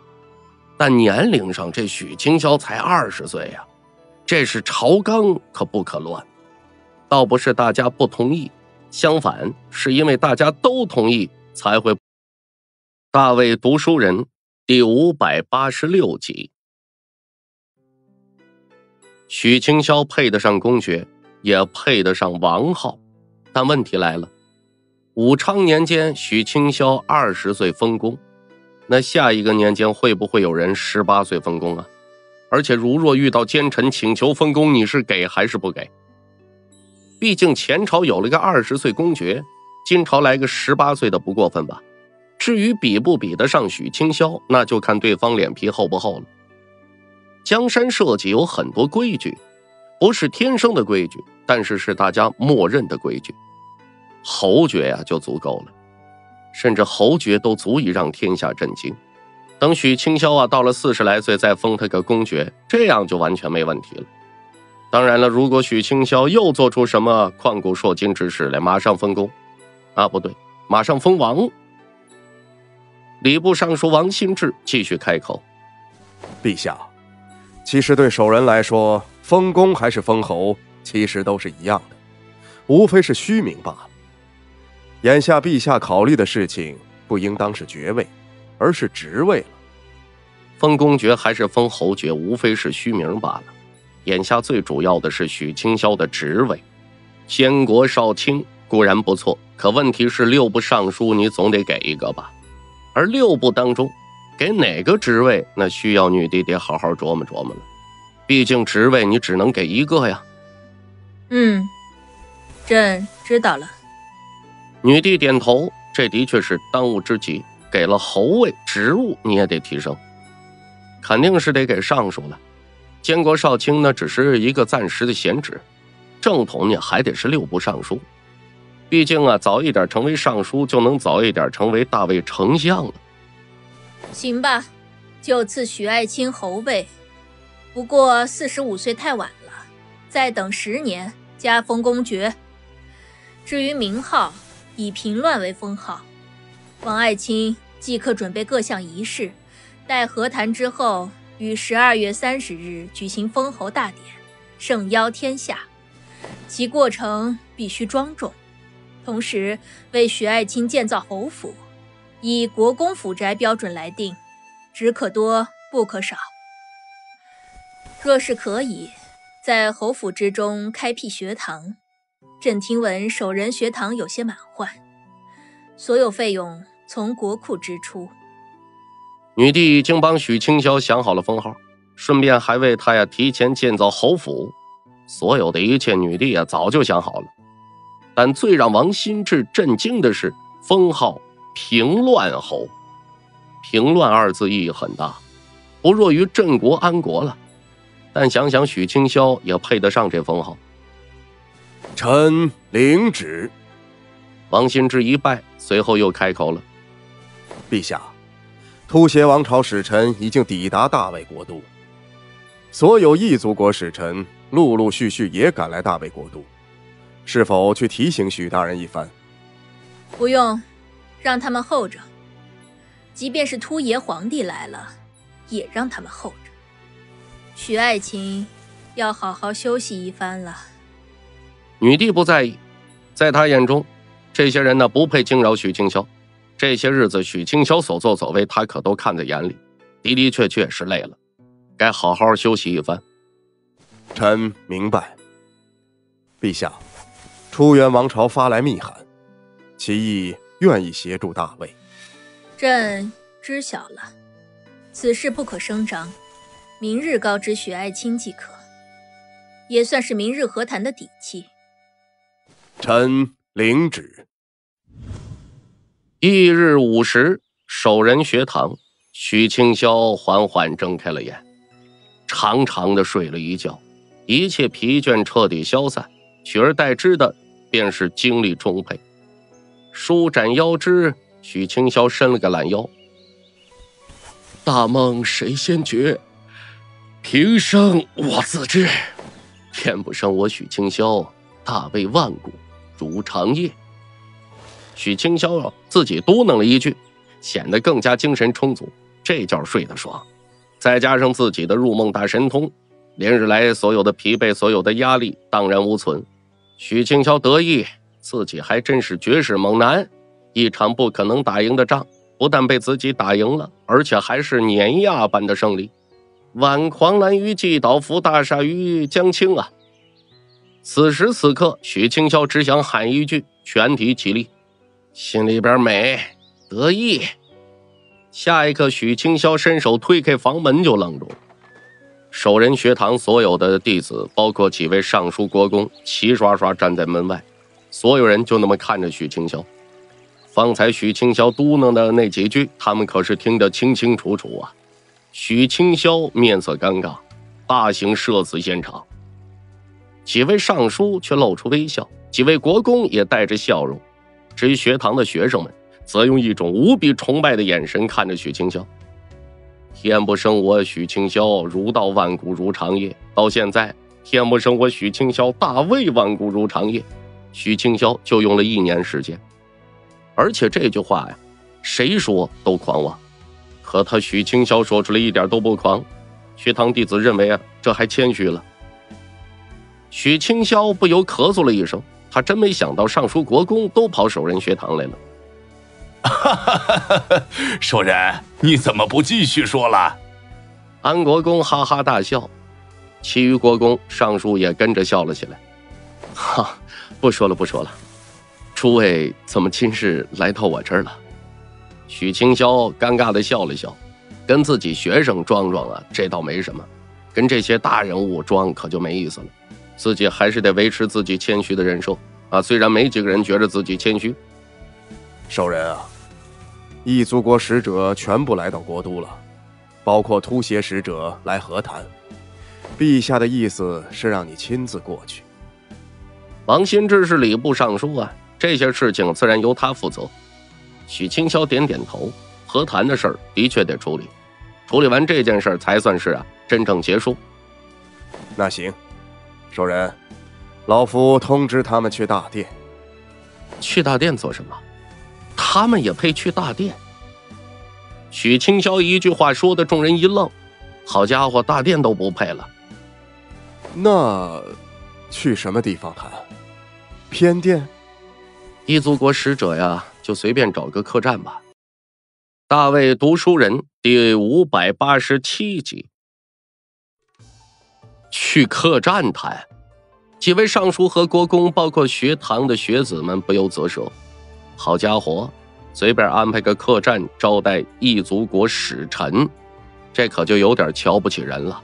但年龄上，这许清霄才二十岁呀，这是朝纲可不可乱。倒不是大家不同意，相反是因为大家都同意才会。大卫读书人第五百八十六集，许清霄配得上公爵，也配得上王号，但问题来了，武昌年间，许清霄二十岁封公。那下一个年间会不会有人十八岁封公啊？而且如若遇到奸臣请求封公，你是给还是不给？毕竟前朝有了个二十岁公爵，今朝来个十八岁的不过分吧？至于比不比得上许清霄，那就看对方脸皮厚不厚了。江山社稷有很多规矩，不是天生的规矩，但是是大家默认的规矩。侯爵呀，就足够了。甚至侯爵都足以让天下震惊。等许清霄啊到了四十来岁，再封他个公爵，这样就完全没问题了。当然了，如果许清霄又做出什么旷古烁今之事来，马上封公，啊不对，马上封王。礼部尚书王新志继续开口：“陛下，其实对守人来说，封公还是封侯，其实都是一样的，无非是虚名罢了。”眼下陛下考虑的事情不应当是爵位，而是职位了。封公爵还是封侯爵，无非是虚名罢了。眼下最主要的是许清霄的职位，监国少卿固然不错，可问题是六部尚书你总得给一个吧？而六部当中，给哪个职位，那需要女帝得好好琢磨琢磨了。毕竟职位你只能给一个呀。嗯，朕知道了。女帝点头，这的确是当务之急。给了侯位职务，你也得提升，肯定是得给尚书了。监国少卿呢，只是一个暂时的闲职，正统你还得是六部尚书。毕竟啊，早一点成为尚书，就能早一点成为大魏丞相了。行吧，就赐许爱卿侯位。不过四十五岁太晚了，再等十年，加封公爵。至于名号。以平乱为封号，王爱卿即刻准备各项仪式，待和谈之后，于十二月三十日举行封侯大典，盛邀天下。其过程必须庄重，同时为许爱卿建造侯府，以国公府宅标准来定，只可多不可少。若是可以，在侯府之中开辟学堂。朕听闻守仁学堂有些满患，所有费用从国库支出。女帝已经帮许清霄想好了封号，顺便还为他呀提前建造侯府，所有的一切女帝呀早就想好了。但最让王新志震惊的是封号平乱侯。平乱二字意义很大，不弱于镇国安国了。但想想许清霄也配得上这封号。臣领旨。王新之一拜，随后又开口了：“陛下，突厥王朝使臣已经抵达大魏国都，所有异族国使臣陆陆续续也赶来大魏国都，是否去提醒许大人一番？”不用，让他们候着。即便是秃爷皇帝来了，也让他们候着。许爱卿要好好休息一番了。女帝不在意，在她眼中，这些人呢不配惊扰许清霄。这些日子许清霄所作所为，她可都看在眼里，的的确确是累了，该好好休息一番。臣明白。陛下，初元王朝发来密函，其意愿意协助大魏。朕知晓了，此事不可声张，明日告知许爱卿即可，也算是明日和谈的底气。臣领旨。翌日午时，守仁学堂，许清霄缓缓睁开了眼，长长的睡了一觉，一切疲倦彻底消散，取而代之的便是精力充沛。舒展腰肢，许清霄伸了个懒腰。大梦谁先觉？平生我自知，天不生我许清霄，大魏万古。如长夜，许清霄，自己嘟囔了一句，显得更加精神充足。这觉睡得爽，再加上自己的入梦大神通，连日来所有的疲惫、所有的压力荡然无存。许清霄得意，自己还真是绝世猛男。一场不可能打赢的仗，不但被自己打赢了，而且还是碾压般的胜利。挽狂澜于既倒，扶大厦于将倾啊！此时此刻，许清霄只想喊一句：“全体起立！”心里边美得意。下一刻，许清霄伸手推开房门，就愣住了。守人学堂所有的弟子，包括几位尚书国公，齐刷刷站在门外，所有人就那么看着许清霄。方才许清霄嘟囔的那几句，他们可是听得清清楚楚啊！许清霄面色尴尬，大型社死现场。几位尚书却露出微笑，几位国公也带着笑容。至于学堂的学生们，则用一种无比崇拜的眼神看着许清霄。天不生我许清霄，儒道万古如长夜。到现在，天不生我许清霄，大魏万古如长夜。许清霄就用了一年时间，而且这句话呀，谁说都狂妄，可他许清霄说出来一点都不狂。学堂弟子认为啊，这还谦虚了。许清霄不由咳嗽了一声，他真没想到尚书国公都跑守仁学堂来了。哈哈哈！哈，守人，你怎么不继续说了？安国公哈哈大笑，其余国公、尚书也跟着笑了起来。哈，不说了，不说了。诸位怎么今日来到我这儿了？许清霄尴尬的笑了笑，跟自己学生装装啊，这倒没什么；跟这些大人物装，可就没意思了。自己还是得维持自己谦虚的人设啊！虽然没几个人觉得自己谦虚。守人啊，异族国使者全部来到国都了，包括突厥使者来和谈。陛下的意思是让你亲自过去。王新之是礼部尚书啊，这些事情自然由他负责。许清霄点点头，和谈的事儿的确得处理，处理完这件事儿才算是啊真正结束。那行。守人，老夫通知他们去大殿。去大殿做什么？他们也配去大殿？许清霄一句话说的，众人一愣。好家伙，大殿都不配了。那去什么地方谈？偏殿？异族国使者呀，就随便找个客栈吧。大卫读书人第五百八十七集。去客栈谈，几位尚书和国公，包括学堂的学子们不由啧舌。好家伙，随便安排个客栈招待异族国使臣，这可就有点瞧不起人了。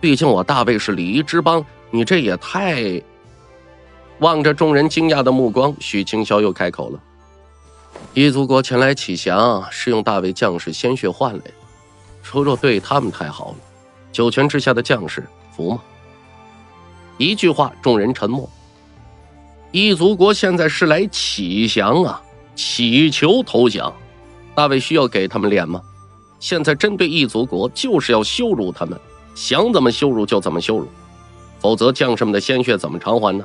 毕竟我大魏是礼仪之邦，你这也太……望着众人惊讶的目光，许清霄又开口了：“异族国前来启降，是用大魏将士鲜血换来的。除若对他们太好了，九泉之下的将士……”服吗？一句话，众人沉默。异族国现在是来乞降啊，乞求投降。大卫需要给他们脸吗？现在针对异族国，就是要羞辱他们，想怎么羞辱就怎么羞辱，否则将士们的鲜血怎么偿还呢？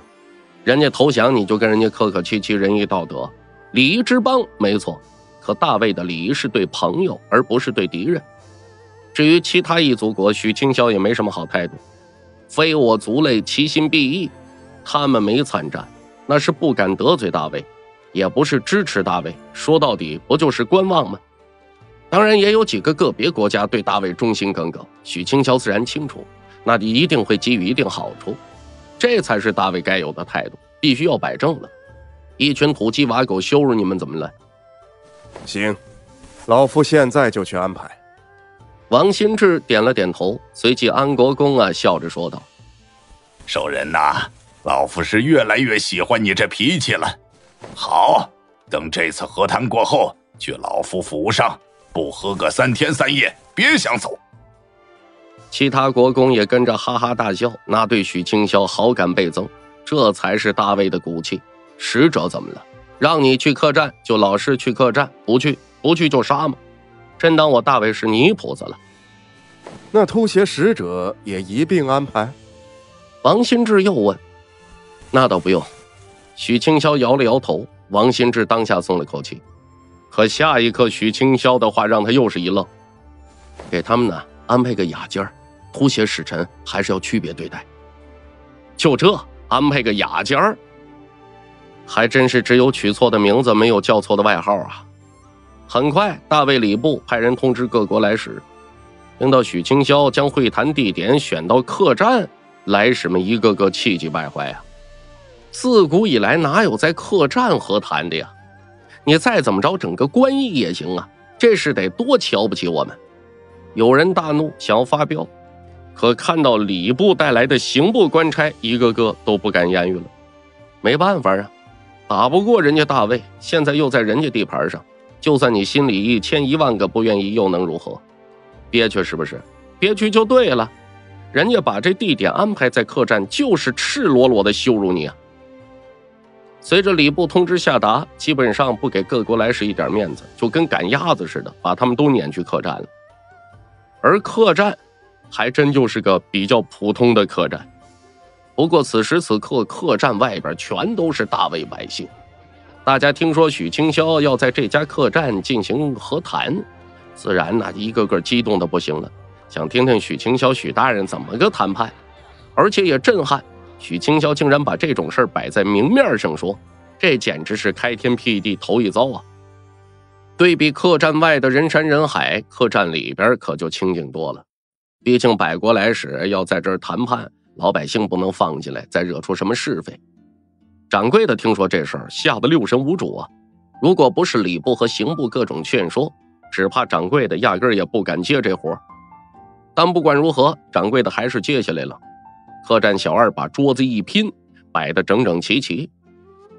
人家投降，你就跟人家客客气气、仁义道德、礼仪之邦，没错。可大卫的礼仪是对朋友，而不是对敌人。至于其他异族国，许清霄也没什么好态度。非我族类，其心必异。他们没参战，那是不敢得罪大卫，也不是支持大卫，说到底不就是观望吗？当然，也有几个个别国家对大卫忠心耿耿，许清霄自然清楚，那就一定会给予一定好处，这才是大卫该有的态度，必须要摆正了。一群土鸡瓦狗羞辱你们怎么了？行，老夫现在就去安排。王新志点了点头，随即安国公啊笑着说道：“守人呐，老夫是越来越喜欢你这脾气了。好，等这次和谈过后，去老夫府上，不喝个三天三夜，别想走。”其他国公也跟着哈哈大笑，那对许清霄好感倍增，这才是大卫的骨气。使者怎么了？让你去客栈就老是去客栈，不去不去就杀吗？真当我大卫是泥菩萨了？那偷袭使者也一并安排？王新志又问。那倒不用。许清霄摇了摇头。王新志当下松了口气。可下一刻，许清霄的话让他又是一愣。给他们呢安排个雅间儿，突邪使臣还是要区别对待。就这安排个雅间儿？还真是只有取错的名字，没有叫错的外号啊！很快，大卫礼部派人通知各国来使，听到许清霄将会谈地点选到客栈，来使们一个个气急败坏啊！自古以来哪有在客栈和谈的呀？你再怎么着整个官驿也行啊！这是得多瞧不起我们！有人大怒，想要发飙，可看到礼部带来的刑部官差，一个个都不敢言语了。没办法啊！打不过人家大魏，现在又在人家地盘上，就算你心里一千一万个不愿意，又能如何？憋屈是不是？憋屈就对了。人家把这地点安排在客栈，就是赤裸裸的羞辱你啊！随着礼部通知下达，基本上不给各国来使一点面子，就跟赶鸭子似的，把他们都撵去客栈了。而客栈，还真就是个比较普通的客栈。不过此时此刻，客栈外边全都是大魏百姓。大家听说许清霄要在这家客栈进行和谈，自然那一个个激动的不行了，想听听许清霄许大人怎么个谈判。而且也震撼，许清霄竟然把这种事摆在明面上说，这简直是开天辟地头一遭啊！对比客栈外的人山人海，客栈里边可就清静多了。毕竟百国来使要在这儿谈判。老百姓不能放进来，再惹出什么是非。掌柜的听说这事儿，吓得六神无主啊！如果不是礼部和刑部各种劝说，只怕掌柜的压根儿也不敢接这活。但不管如何，掌柜的还是接下来了。客栈小二把桌子一拼，摆得整整齐齐。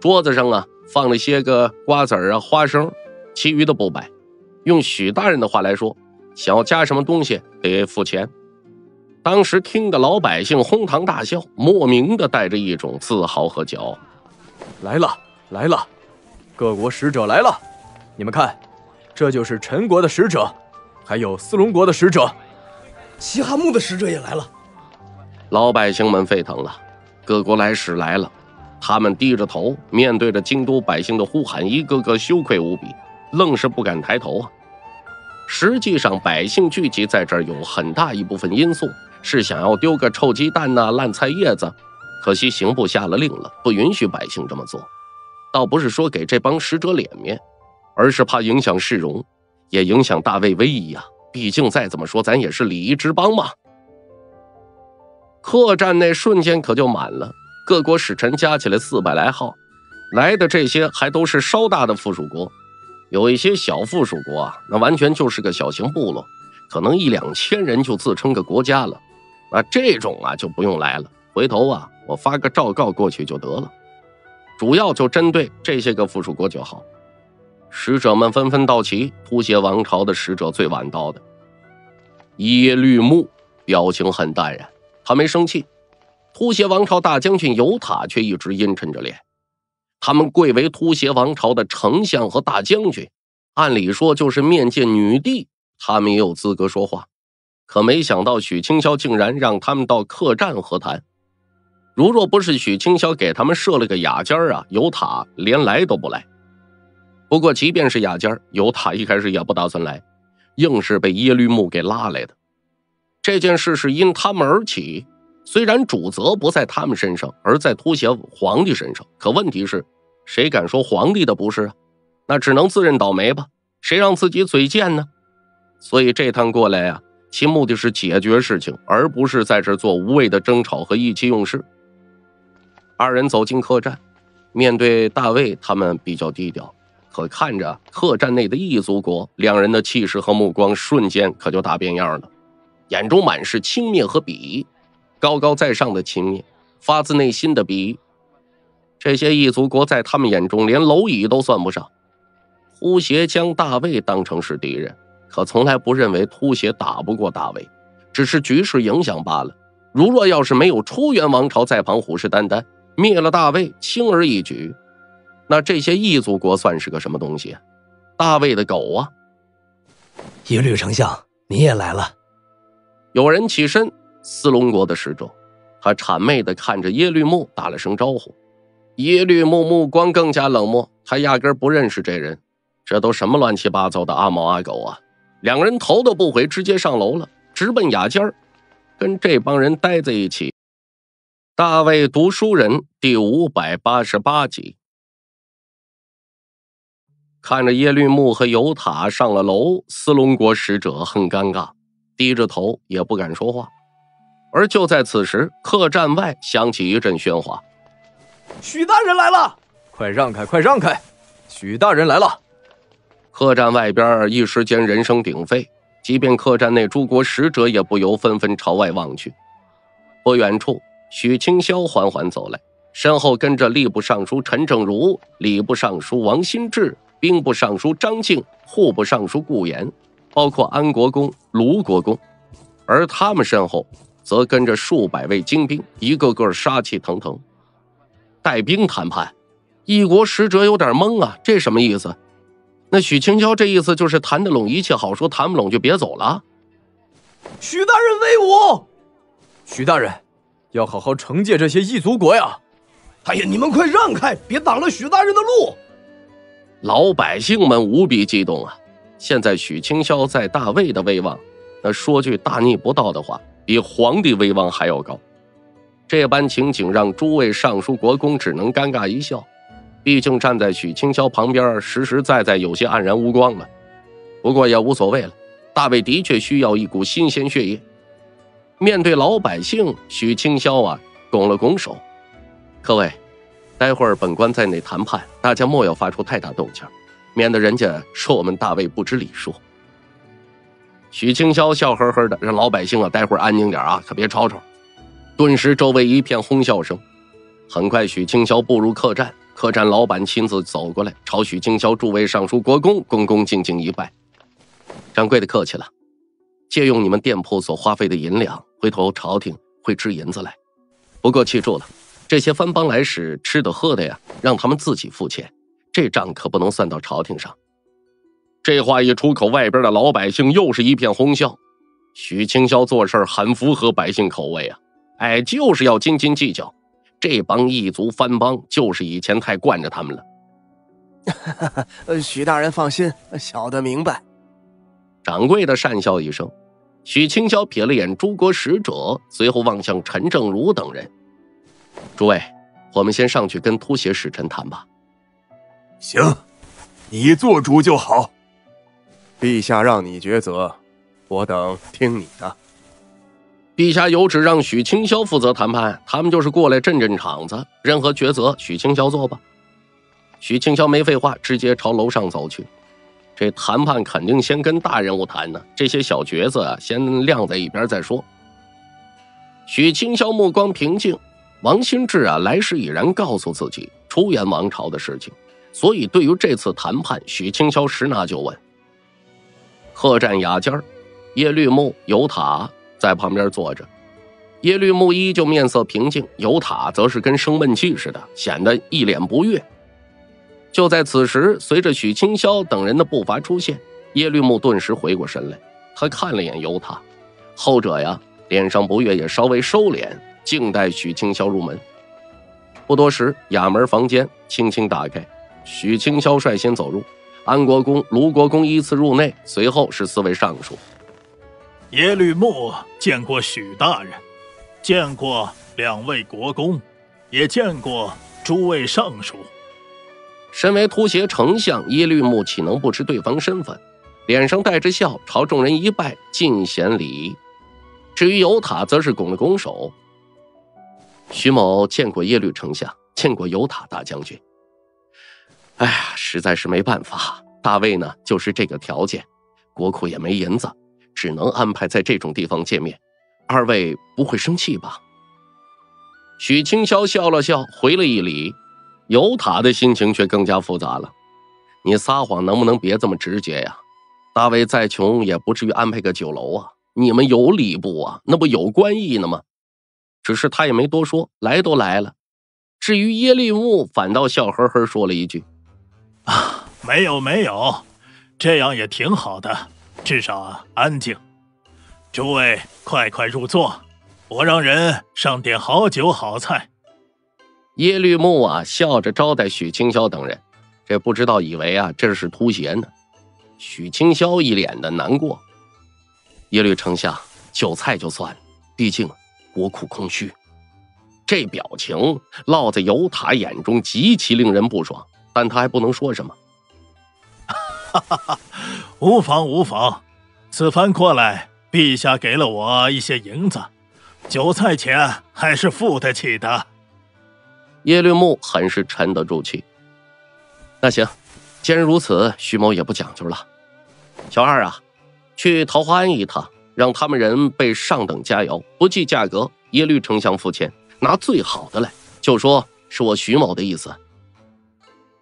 桌子上啊，放了些个瓜子儿啊、花生，其余的不摆。用许大人的话来说，想要加什么东西得付钱。当时听的老百姓哄堂大笑，莫名的带着一种自豪和骄傲。来了，来了，各国使者来了！你们看，这就是陈国的使者，还有斯隆国的使者，齐哈木的使者也来了。老百姓们沸腾了，各国来使来了，他们低着头，面对着京都百姓的呼喊，一个个羞愧无比，愣是不敢抬头啊。实际上，百姓聚集在这儿有很大一部分因素。是想要丢个臭鸡蛋呐、烂菜叶子，可惜刑部下了令了，不允许百姓这么做。倒不是说给这帮使者脸面，而是怕影响市容，也影响大魏威仪呀。毕竟再怎么说，咱也是礼仪之邦嘛。客栈内瞬间可就满了，各国使臣加起来四百来号，来的这些还都是稍大的附属国，有一些小附属国啊，那完全就是个小型部落，可能一两千人就自称个国家了。那这种啊就不用来了，回头啊我发个诏告过去就得了。主要就针对这些个附属国就好。使者们纷纷到齐，突厥王朝的使者最晚到的。耶律木表情很淡然，他没生气。突厥王朝大将军尤塔却一直阴沉着脸。他们贵为突厥王朝的丞相和大将军，按理说就是面见女帝，他们也有资格说话。可没想到，许清霄竟然让他们到客栈和谈。如若不是许清霄给他们设了个雅间啊，尤塔连来都不来。不过，即便是雅间，尤塔一开始也不打算来，硬是被耶律木给拉来的。这件事是因他们而起，虽然主责不在他们身上，而在凸显皇帝身上，可问题是，谁敢说皇帝的不是啊？那只能自认倒霉吧。谁让自己嘴贱呢？所以这趟过来呀，其目的是解决事情，而不是在这做无谓的争吵和意气用事。二人走进客栈，面对大卫，他们比较低调，可看着客栈内的异族国，两人的气势和目光瞬间可就大变样了，眼中满是轻蔑和鄙夷，高高在上的轻蔑，发自内心的鄙夷。这些异族国在他们眼中连蝼蚁都算不上。突邪将大卫当成是敌人，可从来不认为突邪打不过大卫，只是局势影响罢了。如若要是没有初元王朝在旁虎视眈眈，灭了大卫轻而易举，那这些异族国算是个什么东西？大卫的狗啊！耶律丞相，你也来了。有人起身，斯隆国的使者，他谄媚地看着耶律木，打了声招呼。耶律木目光更加冷漠，他压根不认识这人。这都什么乱七八糟的阿猫阿狗啊！两个人头都不回，直接上楼了，直奔雅间，跟这帮人待在一起。大卫读书人第五百八十八集，看着耶律木和尤塔上了楼，斯隆国使者很尴尬，低着头也不敢说话。而就在此时，客栈外响起一阵喧哗：“许大人来了！快让开，快让开！许大人来了！”客栈外边一时间人声鼎沸，即便客栈内诸国使者也不由纷纷朝外望去。不远处，许清霄缓缓走来，身后跟着吏部尚书陈正如、礼部尚书王新志、兵部尚书张敬、户部尚书顾炎，包括安国公、卢国公。而他们身后，则跟着数百位精兵，一个个杀气腾腾。带兵谈判，一国使者有点懵啊，这什么意思？那许清霄这意思就是谈得拢一切好说，谈不拢就别走了。许大人威武！许大人要好好惩戒这些异族国呀！哎呀，你们快让开，别挡了许大人的路！老百姓们无比激动啊！现在许清霄在大魏的威望，那说句大逆不道的话，比皇帝威望还要高。这般情景让诸位尚书国公只能尴尬一笑。毕竟站在许清霄旁边，实实在在有些黯然无光了。不过也无所谓了，大卫的确需要一股新鲜血液。面对老百姓，许清霄啊拱了拱手：“各位，待会儿本官在内谈判，大家莫要发出太大动静，免得人家说我们大卫不知礼数。”许清霄笑呵呵的让老百姓啊待会儿安静点啊，可别吵吵。顿时周围一片哄笑声。很快，许清霄步入客栈。客栈老板亲自走过来，朝许清霄诸位尚书国公恭恭敬敬一拜：“掌柜的客气了，借用你们店铺所花费的银两，回头朝廷会支银子来。不过记住了，这些番邦来使吃的喝的呀，让他们自己付钱，这账可不能算到朝廷上。”这话一出口，外边的老百姓又是一片哄笑。许清霄做事很符合百姓口味啊，哎，就是要斤斤计较。这帮异族番邦就是以前太惯着他们了。许大人放心，小的明白。掌柜的讪笑一声，许清霄瞥了眼诸国使者，随后望向陈正如等人：“诸位，我们先上去跟突厥使臣谈吧。”行，你做主就好。陛下让你抉择，我等听你的。陛下有旨，让许清霄负责谈判，他们就是过来镇镇场子。任何抉择，许清霄做吧。许清霄没废话，直接朝楼上走去。这谈判肯定先跟大人物谈呢，这些小角色啊，先晾在一边再说。许清霄目光平静，王新志啊，来时已然告诉自己出言王朝的事情，所以对于这次谈判，许清霄十拿九稳。客栈雅间耶律木、有塔。在旁边坐着，耶律木依旧面色平静，尤塔则是跟生闷气似的，显得一脸不悦。就在此时，随着许清霄等人的步伐出现，耶律木顿时回过神来，他看了眼尤塔，后者呀脸上不悦也稍微收敛，静待许清霄入门。不多时，雅门房间轻轻打开，许清霄率先走入，安国公、卢国公依次入内，随后是四位尚书。耶律木见过许大人。见过两位国公，也见过诸位尚书。身为突厥丞相，耶律穆岂能不知对方身份？脸上带着笑，朝众人一拜，尽显礼仪。至于尤塔，则是拱了拱手。徐某见过耶律丞相，见过尤塔大将军。哎呀，实在是没办法，大卫呢就是这个条件，国库也没银子，只能安排在这种地方见面。二位不会生气吧？许清霄笑了笑，回了一礼。尤塔的心情却更加复杂了。你撒谎能不能别这么直接呀？大卫再穷也不至于安排个酒楼啊！你们有礼部啊，那不有官意呢吗？只是他也没多说，来都来了。至于耶律木，反倒笑呵呵说了一句：“啊，没有没有，这样也挺好的，至少安静。诸位快快入座，我让人上点好酒好菜。”耶律木啊，笑着招待许清霄等人，这不知道以为啊这是突袭呢。许清霄一脸的难过。耶律丞相，酒菜就算了，毕竟国库空虚。这表情落在尤塔眼中极其令人不爽，但他还不能说什么。哈哈哈，无妨无妨，此番过来，陛下给了我一些银子，酒菜钱还是付得起的。耶律木很是沉得住气。那行，既然如此，徐某也不讲究了。小二啊。去桃花庵一趟，让他们人备上等佳肴，不计价格，耶律丞相付钱，拿最好的来，就说是我徐某的意思。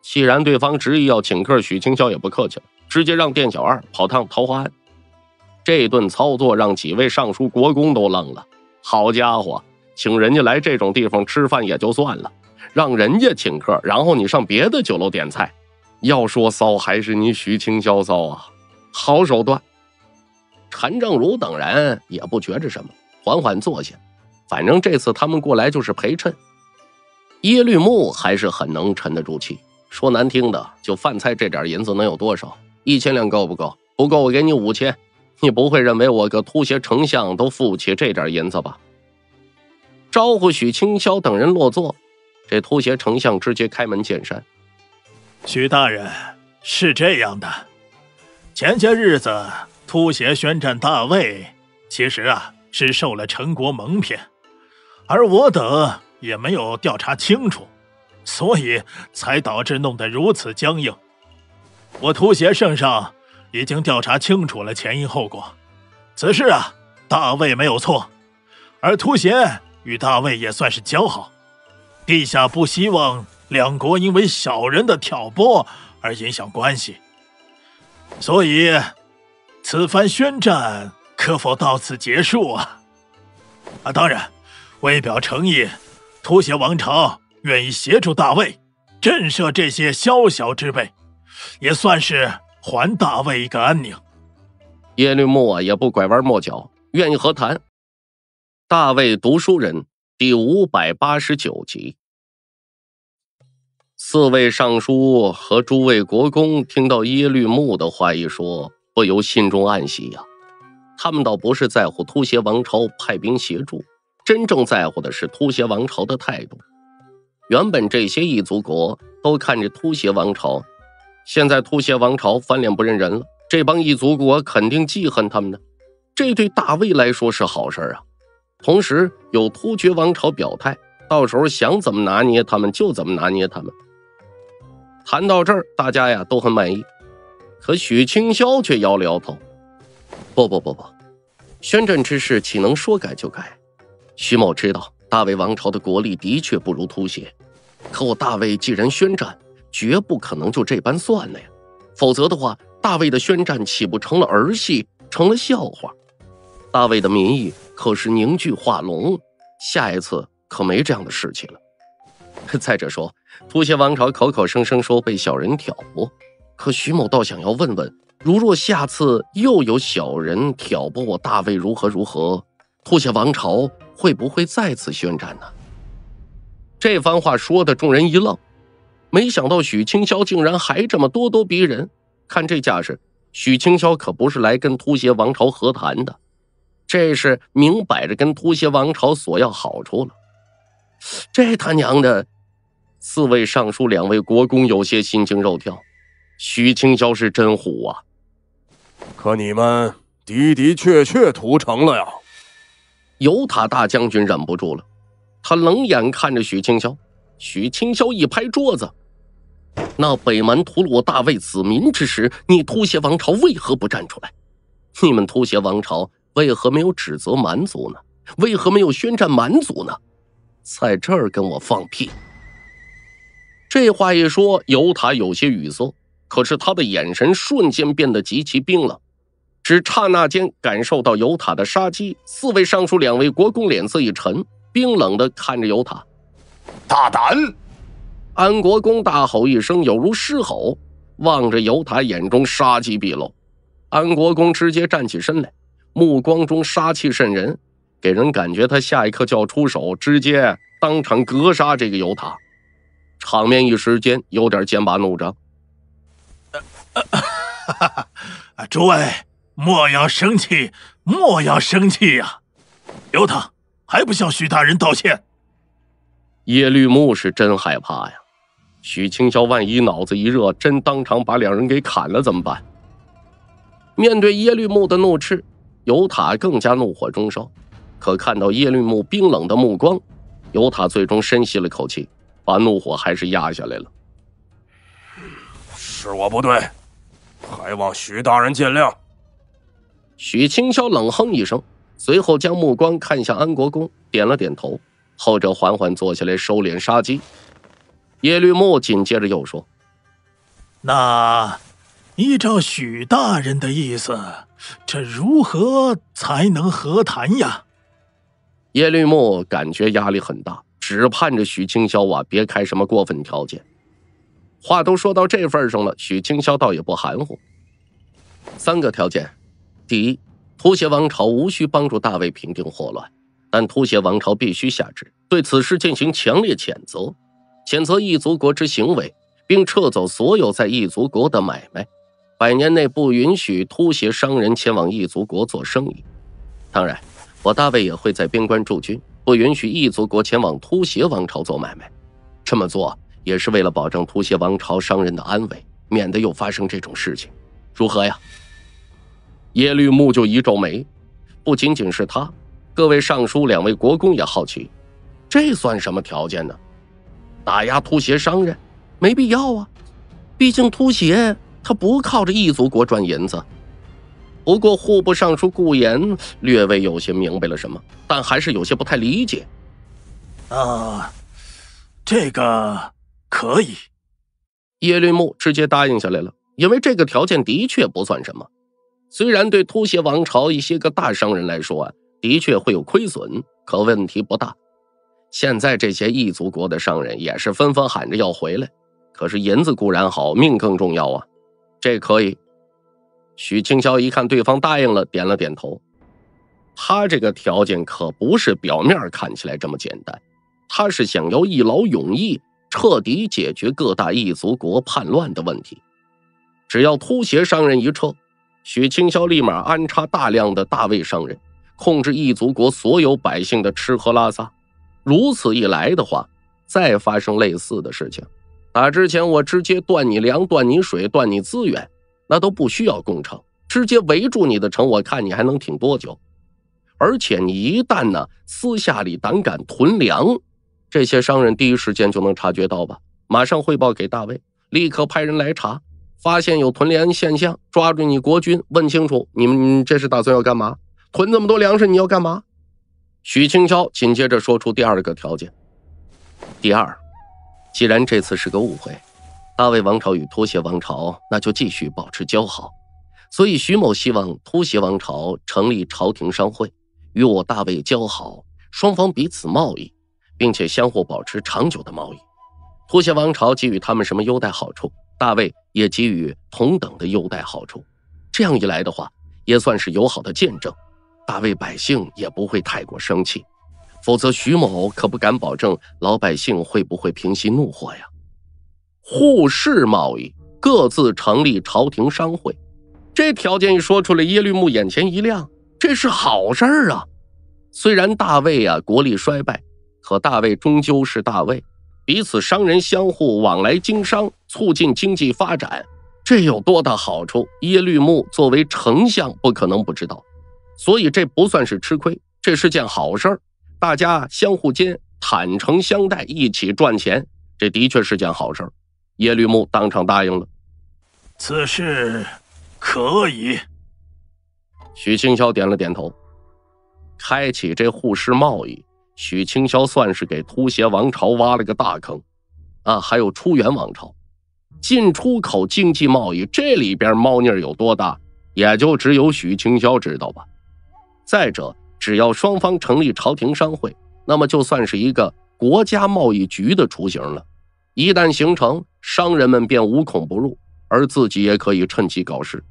既然对方执意要请客，许清霄也不客气了，直接让店小二跑趟桃花庵。这顿操作让几位尚书国公都愣了。好家伙，请人家来这种地方吃饭也就算了，让人家请客，然后你上别的酒楼点菜，要说骚还是你许清霄骚啊，好手段。陈正如等人也不觉着什么，缓缓坐下。反正这次他们过来就是陪衬。耶律木还是很能沉得住气。说难听的，就饭菜这点银子能有多少？一千两够不够？不够，我给你五千。你不会认为我个突厥丞相都付不起这点银子吧？招呼许清霄等人落座，这突厥丞相直接开门见山：“许大人，是这样的，前些日子……”突厥宣战大魏，其实啊是受了陈国蒙骗，而我等也没有调查清楚，所以才导致弄得如此僵硬。我突厥圣上已经调查清楚了前因后果，此事啊大魏没有错，而突厥与大魏也算是交好，陛下不希望两国因为小人的挑拨而影响关系，所以。此番宣战可否到此结束啊？啊，当然，为表诚意，突厥王朝愿意协助大魏震慑这些宵小之辈，也算是还大魏一个安宁。耶律穆啊，也不拐弯抹角，愿意和谈。大魏读书人第五百八十九集，四位尚书和诸位国公听到耶律穆的话一说。不由心中暗喜呀，他们倒不是在乎突厥王朝派兵协助，真正在乎的是突厥王朝的态度。原本这些异族国都看着突厥王朝，现在突厥王朝翻脸不认人了，这帮异族国肯定记恨他们呢。这对大魏来说是好事啊。同时有突厥王朝表态，到时候想怎么拿捏他们就怎么拿捏他们。谈到这儿，大家呀都很满意。可许清霄却摇了摇头：“不不不不，宣战之事岂能说改就改？徐某知道大魏王朝的国力的确不如突厥，可我大魏既然宣战，绝不可能就这般算了呀。否则的话，大魏的宣战岂不成了儿戏，成了笑话？大魏的民意可是凝聚化龙，下一次可没这样的事情了。再者说，突厥王朝口口声声说被小人挑拨。”可徐某倒想要问问，如若下次又有小人挑拨我大魏如何如何，突厥王朝会不会再次宣战呢？这番话说的众人一愣，没想到许清霄竟然还这么咄咄逼人。看这架势，许清霄可不是来跟突厥王朝和谈的。这是明摆着跟突厥王朝索要好处了。这他娘的！四位尚书、两位国公有些心惊肉跳。许清霄是真虎啊！可你们的的确确屠城了呀！尤塔大将军忍不住了，他冷眼看着许清霄。许清霄一拍桌子：“那北蛮屠戮大魏子民之时，你突厥王朝为何不站出来？你们突厥王朝为何没有指责蛮族呢？为何没有宣战蛮族呢？在这儿跟我放屁！”这话一说，尤塔有些语塞，可是他的眼神瞬间变得极其冰冷。只刹那间，感受到尤塔的杀机，四位尚书、两位国公脸色一沉，冰冷的看着尤塔。大胆！安国公大吼一声，有如狮吼，望着尤塔，眼中杀机毕露。安国公直接站起身来，目光中杀气渗人，给人感觉他下一刻就要出手，直接当场格杀这个尤塔。场面一时间有点剑拔弩张。诸位莫要生气，莫要生气呀！尤塔还不向徐大人道歉？耶律穆是真害怕呀！许清霄万一脑子一热，真当场把两人给砍了怎么办？面对耶律穆的怒斥，尤塔更加怒火中烧。可看到耶律穆冰冷的目光，尤塔最终深吸了口气。把怒火还是压下来了。是我不对，还望徐大人见谅。许清霄冷哼一声，随后将目光看向安国公，点了点头。后者缓缓坐下来，收敛杀机。叶律穆紧接着又说：“那依照许大人的意思，这如何才能和谈呀？”叶律穆感觉压力很大。只盼着许清霄啊，别开什么过分条件。话都说到这份上了，许清霄倒也不含糊。三个条件：第一，突厥王朝无需帮助大卫平定祸乱，但突厥王朝必须下旨，对此事进行强烈谴责，谴责异族国之行为，并撤走所有在异族国的买卖，百年内不允许突厥商人前往异族国做生意。当然，我大卫也会在边关驻军。不允许异族国前往突厥王朝做买卖，这么做也是为了保证突厥王朝商人的安危，免得又发生这种事情，如何呀？耶律穆就一皱眉，不仅仅是他，各位尚书、两位国公也好奇，这算什么条件呢？打压突厥商人，没必要啊，毕竟突厥他不靠着异族国赚银子。不过，户部尚书顾炎略微有些明白了什么，但还是有些不太理解。啊，这个可以。耶律穆直接答应下来了，因为这个条件的确不算什么。虽然对突厥王朝一些个大商人来说啊，的确会有亏损，可问题不大。现在这些异族国的商人也是纷纷喊着要回来，可是银子固然好，命更重要啊。这可以。许清霄一看对方答应了，点了点头。他这个条件可不是表面看起来这么简单，他是想要一劳永逸，彻底解决各大异族国叛乱的问题。只要突厥商人一撤，许清霄立马安插大量的大魏商人，控制异族国所有百姓的吃喝拉撒。如此一来的话，再发生类似的事情，打之前我直接断你粮、断你水、断你资源。那都不需要攻城，直接围住你的城，我看你还能挺多久？而且你一旦呢私下里胆敢囤粮，这些商人第一时间就能察觉到吧，马上汇报给大卫，立刻派人来查，发现有囤粮现象，抓住你国军，问清楚你们这是打算要干嘛？囤这么多粮食你要干嘛？许清霄紧接着说出第二个条件：第二，既然这次是个误会。大魏王朝与突厥王朝，那就继续保持交好。所以徐某希望突厥王朝成立朝廷商会，与我大魏交好，双方彼此贸易，并且相互保持长久的贸易。突厥王朝给予他们什么优待好处，大魏也给予同等的优待好处。这样一来的话，也算是友好的见证，大魏百姓也不会太过生气。否则，徐某可不敢保证老百姓会不会平息怒火呀。互市贸易，各自成立朝廷商会，这条件一说出来，耶律穆眼前一亮。这是好事儿啊！虽然大魏啊国力衰败，可大魏终究是大魏，彼此商人相互往来经商，促进经济发展，这有多大好处？耶律穆作为丞相，不可能不知道，所以这不算是吃亏，这是件好事儿。大家相互间坦诚相待，一起赚钱，这的确是件好事儿。耶律穆当场答应了，此事可以。许清霄点了点头。开启这互市贸易，许清霄算是给突厥王朝挖了个大坑。啊，还有出元王朝，进出口经济贸易这里边猫腻有多大，也就只有许清霄知道吧。再者，只要双方成立朝廷商会，那么就算是一个国家贸易局的雏形了。一旦形成，商人们便无孔不入，而自己也可以趁机搞事。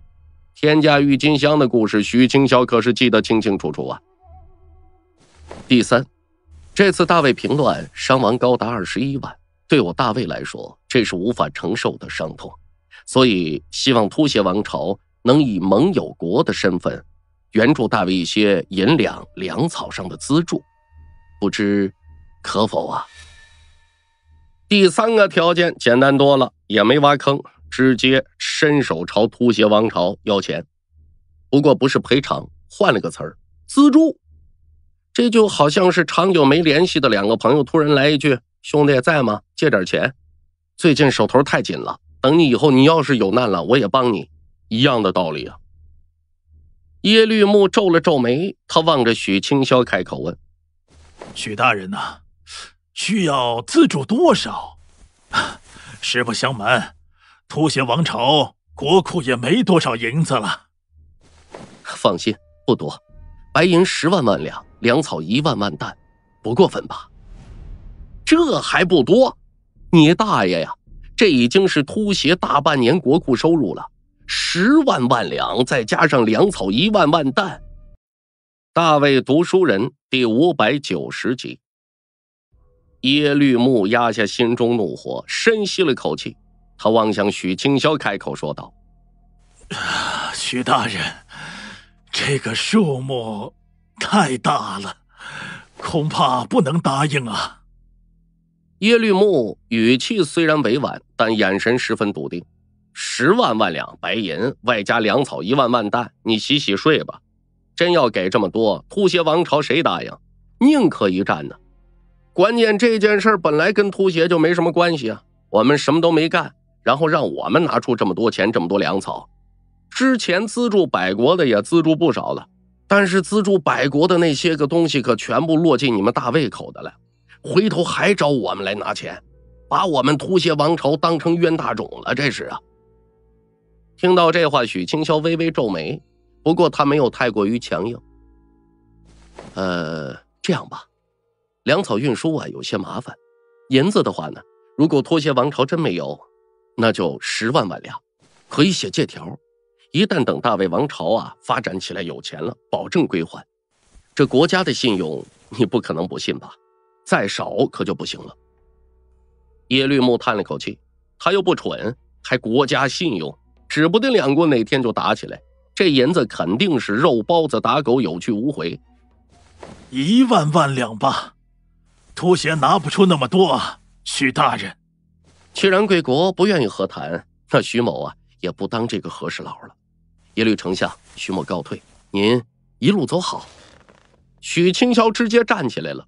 天价郁金香的故事，许清霄可是记得清清楚楚啊。第三，这次大魏平乱，伤亡高达二十一万，对我大魏来说，这是无法承受的伤痛，所以希望突厥王朝能以盟友国的身份，援助大魏一些银两、粮草上的资助，不知可否啊？第三个条件简单多了，也没挖坑，直接伸手朝突厥王朝要钱，不过不是赔偿，换了个词儿，资助。这就好像是长久没联系的两个朋友，突然来一句：“兄弟在吗？借点钱，最近手头太紧了。等你以后，你要是有难了，我也帮你。”一样的道理啊。耶律穆皱了皱眉，他望着许清霄开口问：“许大人呐，需要资助多少？实不相瞒，突厥王朝国库也没多少银子了。放心，不多，白银十万万两。”粮草一万万担，不过分吧？这还不多？你大爷呀！这已经是突厥大半年国库收入了，十万万两，再加上粮草一万万担。大卫读书人第五百九十集。耶律穆压下心中怒火，深吸了口气，他望向许清霄，开口说道：“许大人，这个数目……”太大了，恐怕不能答应啊！耶律穆语气虽然委婉，但眼神十分笃定。十万万两白银，外加粮草一万万担，你洗洗睡吧。真要给这么多，突厥王朝谁答应？宁可一战呢？关键这件事本来跟突厥就没什么关系啊，我们什么都没干，然后让我们拿出这么多钱，这么多粮草。之前资助百国的也资助不少了。但是资助百国的那些个东西可全部落进你们大胃口的了，回头还找我们来拿钱，把我们突厥王朝当成冤大种了。这是啊。听到这话，许清霄微微皱眉，不过他没有太过于强硬。呃，这样吧，粮草运输啊有些麻烦，银子的话呢，如果突厥王朝真没有，那就十万万两，可以写借条。一旦等大魏王朝啊发展起来有钱了，保证归还。这国家的信用你不可能不信吧？再少可就不行了。耶律穆叹了口气，他又不蠢，还国家信用，指不定两国哪天就打起来，这银子肯定是肉包子打狗，有去无回。一万万两吧，突厥拿不出那么多啊，许大人。既然贵国不愿意和谈，那徐某啊也不当这个和事佬了。耶律丞相，徐某告退，您一路走好。许清霄直接站起来了。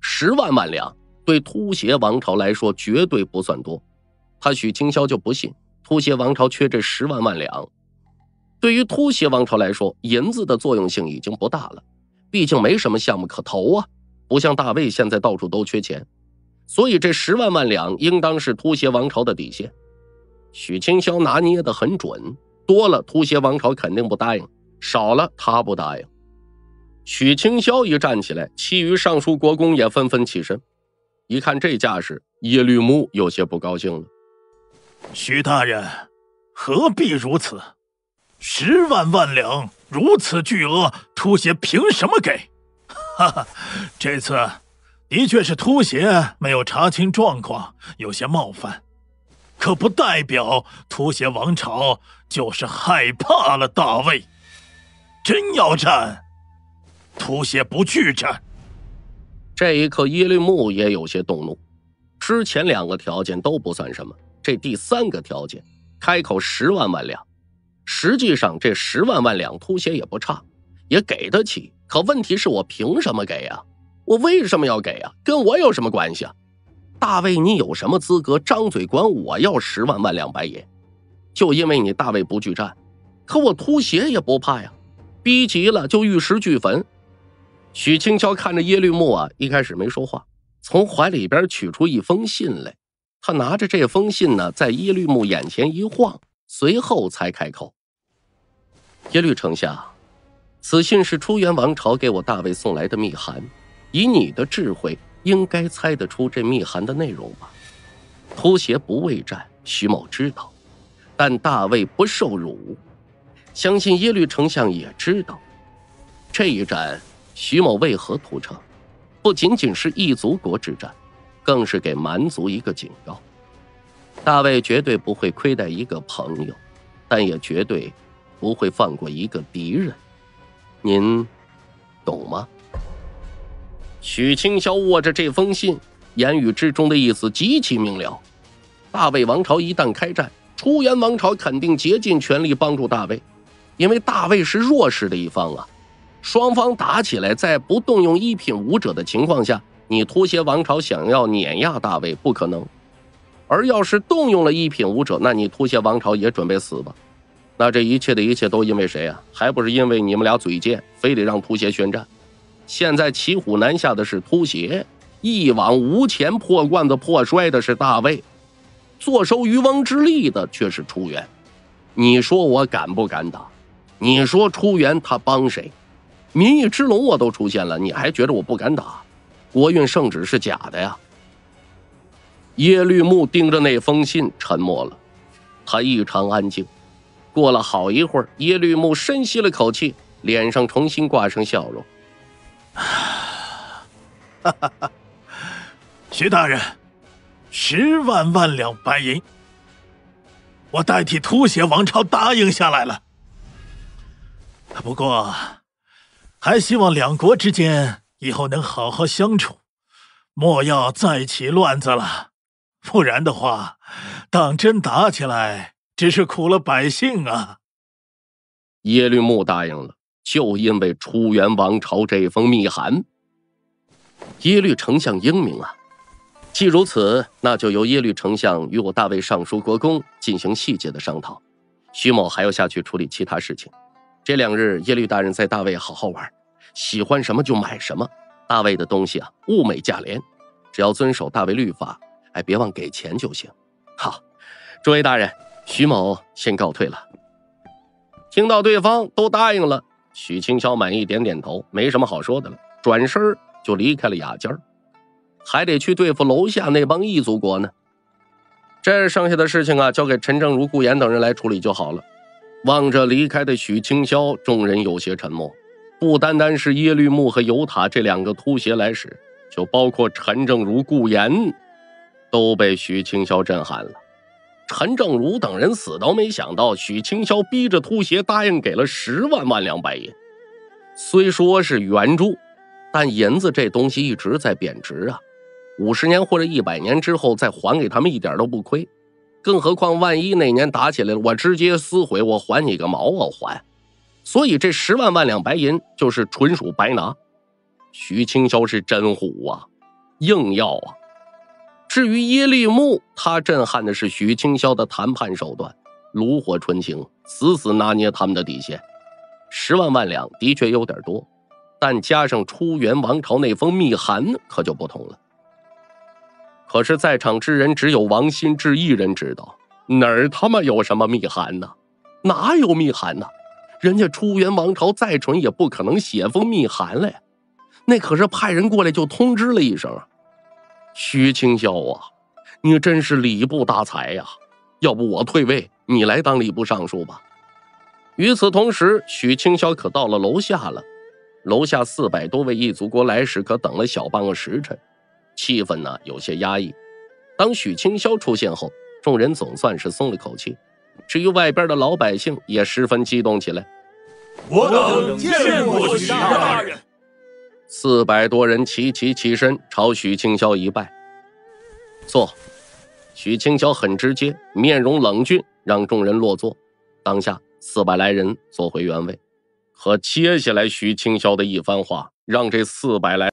十万万两对突厥王朝来说绝对不算多，他许清霄就不信突厥王朝缺这十万万两。对于突厥王朝来说，银子的作用性已经不大了，毕竟没什么项目可投啊，不像大魏现在到处都缺钱，所以这十万万两应当是突厥王朝的底线。许清霄拿捏的很准。多了，突厥王朝肯定不答应；少了，他不答应。许清霄一站起来，其余尚书国公也纷纷起身。一看这架势，耶律穆有些不高兴了：“许大人，何必如此？十万万两如此巨额，突厥凭什么给？哈哈，这次的确是突厥没有查清状况，有些冒犯。”可不代表突厥王朝就是害怕了大魏。真要战，吐血不去战。这一刻，耶律木也有些动怒。之前两个条件都不算什么，这第三个条件，开口十万万两。实际上，这十万万两突厥也不差，也给得起。可问题是我凭什么给呀？我为什么要给啊？跟我有什么关系啊？大卫，你有什么资格张嘴管我要十万万两白银？就因为你大卫不惧战，可我突厥也不怕呀。逼急了就玉石俱焚。许清霄看着耶律木啊，一开始没说话，从怀里边取出一封信来。他拿着这封信呢，在耶律木眼前一晃，随后才开口：“耶律丞相，此信是出元王朝给我大卫送来的密函。以你的智慧，应该猜得出这密函的内容吧？突袭不畏战，徐某知道，但大卫不受辱。相信耶律丞相也知道，这一战。”徐某为何屠城？不仅仅是异族国之战，更是给蛮族一个警告。大卫绝对不会亏待一个朋友，但也绝对不会放过一个敌人。您懂吗？许清霄握着这封信，言语之中的意思极其明了。大魏王朝一旦开战，出元王朝肯定竭尽全力帮助大魏，因为大魏是弱势的一方啊。双方打起来，在不动用一品武者的情况下，你突袭王朝想要碾压大魏不可能；而要是动用了一品武者，那你突袭王朝也准备死吧。那这一切的一切都因为谁啊？还不是因为你们俩嘴贱，非得让突袭宣战。现在骑虎难下的是突厥，一往无前、破罐子破摔的是大魏，坐收渔翁之利的却是出元。你说我敢不敢打？你说出元他帮谁？民意之龙我都出现了，你还觉得我不敢打？国运圣旨是假的呀！耶律木盯着那封信，沉默了。他异常安静。过了好一会儿，耶律木深吸了口气，脸上重新挂上笑容。哈哈哈！徐大人，十万万两白银，我代替突厥王朝答应下来了。不过。还希望两国之间以后能好好相处，莫要再起乱子了。不然的话，当真打起来，只是苦了百姓啊！耶律木答应了，就因为出元王朝这封密函。耶律丞相英明啊！既如此，那就由耶律丞相与我大魏尚书国公进行细节的商讨。徐某还要下去处理其他事情。这两日，耶律大人在大魏好好玩，喜欢什么就买什么。大魏的东西啊，物美价廉，只要遵守大魏律法，哎，别忘给钱就行。好，诸位大人，徐某先告退了。听到对方都答应了，许清霄满意点点头，没什么好说的了，转身就离开了雅间还得去对付楼下那帮异族国呢。这剩下的事情啊，交给陈正如、顾岩等人来处理就好了。望着离开的许清霄，众人有些沉默。不单单是耶律木和尤塔这两个突袭来使，就包括陈正如、顾岩，都被许清霄震撼了。陈正如等人死都没想到，许清霄逼着突邪答应给了十万万两白银。虽说是援助，但银子这东西一直在贬值啊，五十年或者一百年之后再还给他们，一点都不亏。更何况，万一那年打起来了，我直接撕毁，我还你个毛啊！还，所以这十万万两白银就是纯属白拿。徐清霄是真虎啊，硬要啊！至于耶律木，他震撼的是徐清霄的谈判手段，炉火纯青，死死拿捏他们的底线。十万万两的确有点多，但加上出元王朝那封密函，可就不同了。可是，在场之人只有王新志一人知道，哪儿他妈有什么密函呢？哪有密函呢？人家出元王朝再蠢，也不可能写封密函来，那可是派人过来就通知了一声。徐清霄啊，你真是礼部大才呀！要不我退位，你来当礼部尚书吧。与此同时，许清霄可到了楼下了。楼下四百多位异族国来使可等了小半个时辰。气氛呢有些压抑。当许清霄出现后，众人总算是松了口气。至于外边的老百姓，也十分激动起来。我等见过许大人，四百多人齐齐起身，朝许清霄一拜。坐。许清霄很直接，面容冷峻，让众人落座。当下四百来人坐回原位。可接下来许清霄的一番话，让这四百来。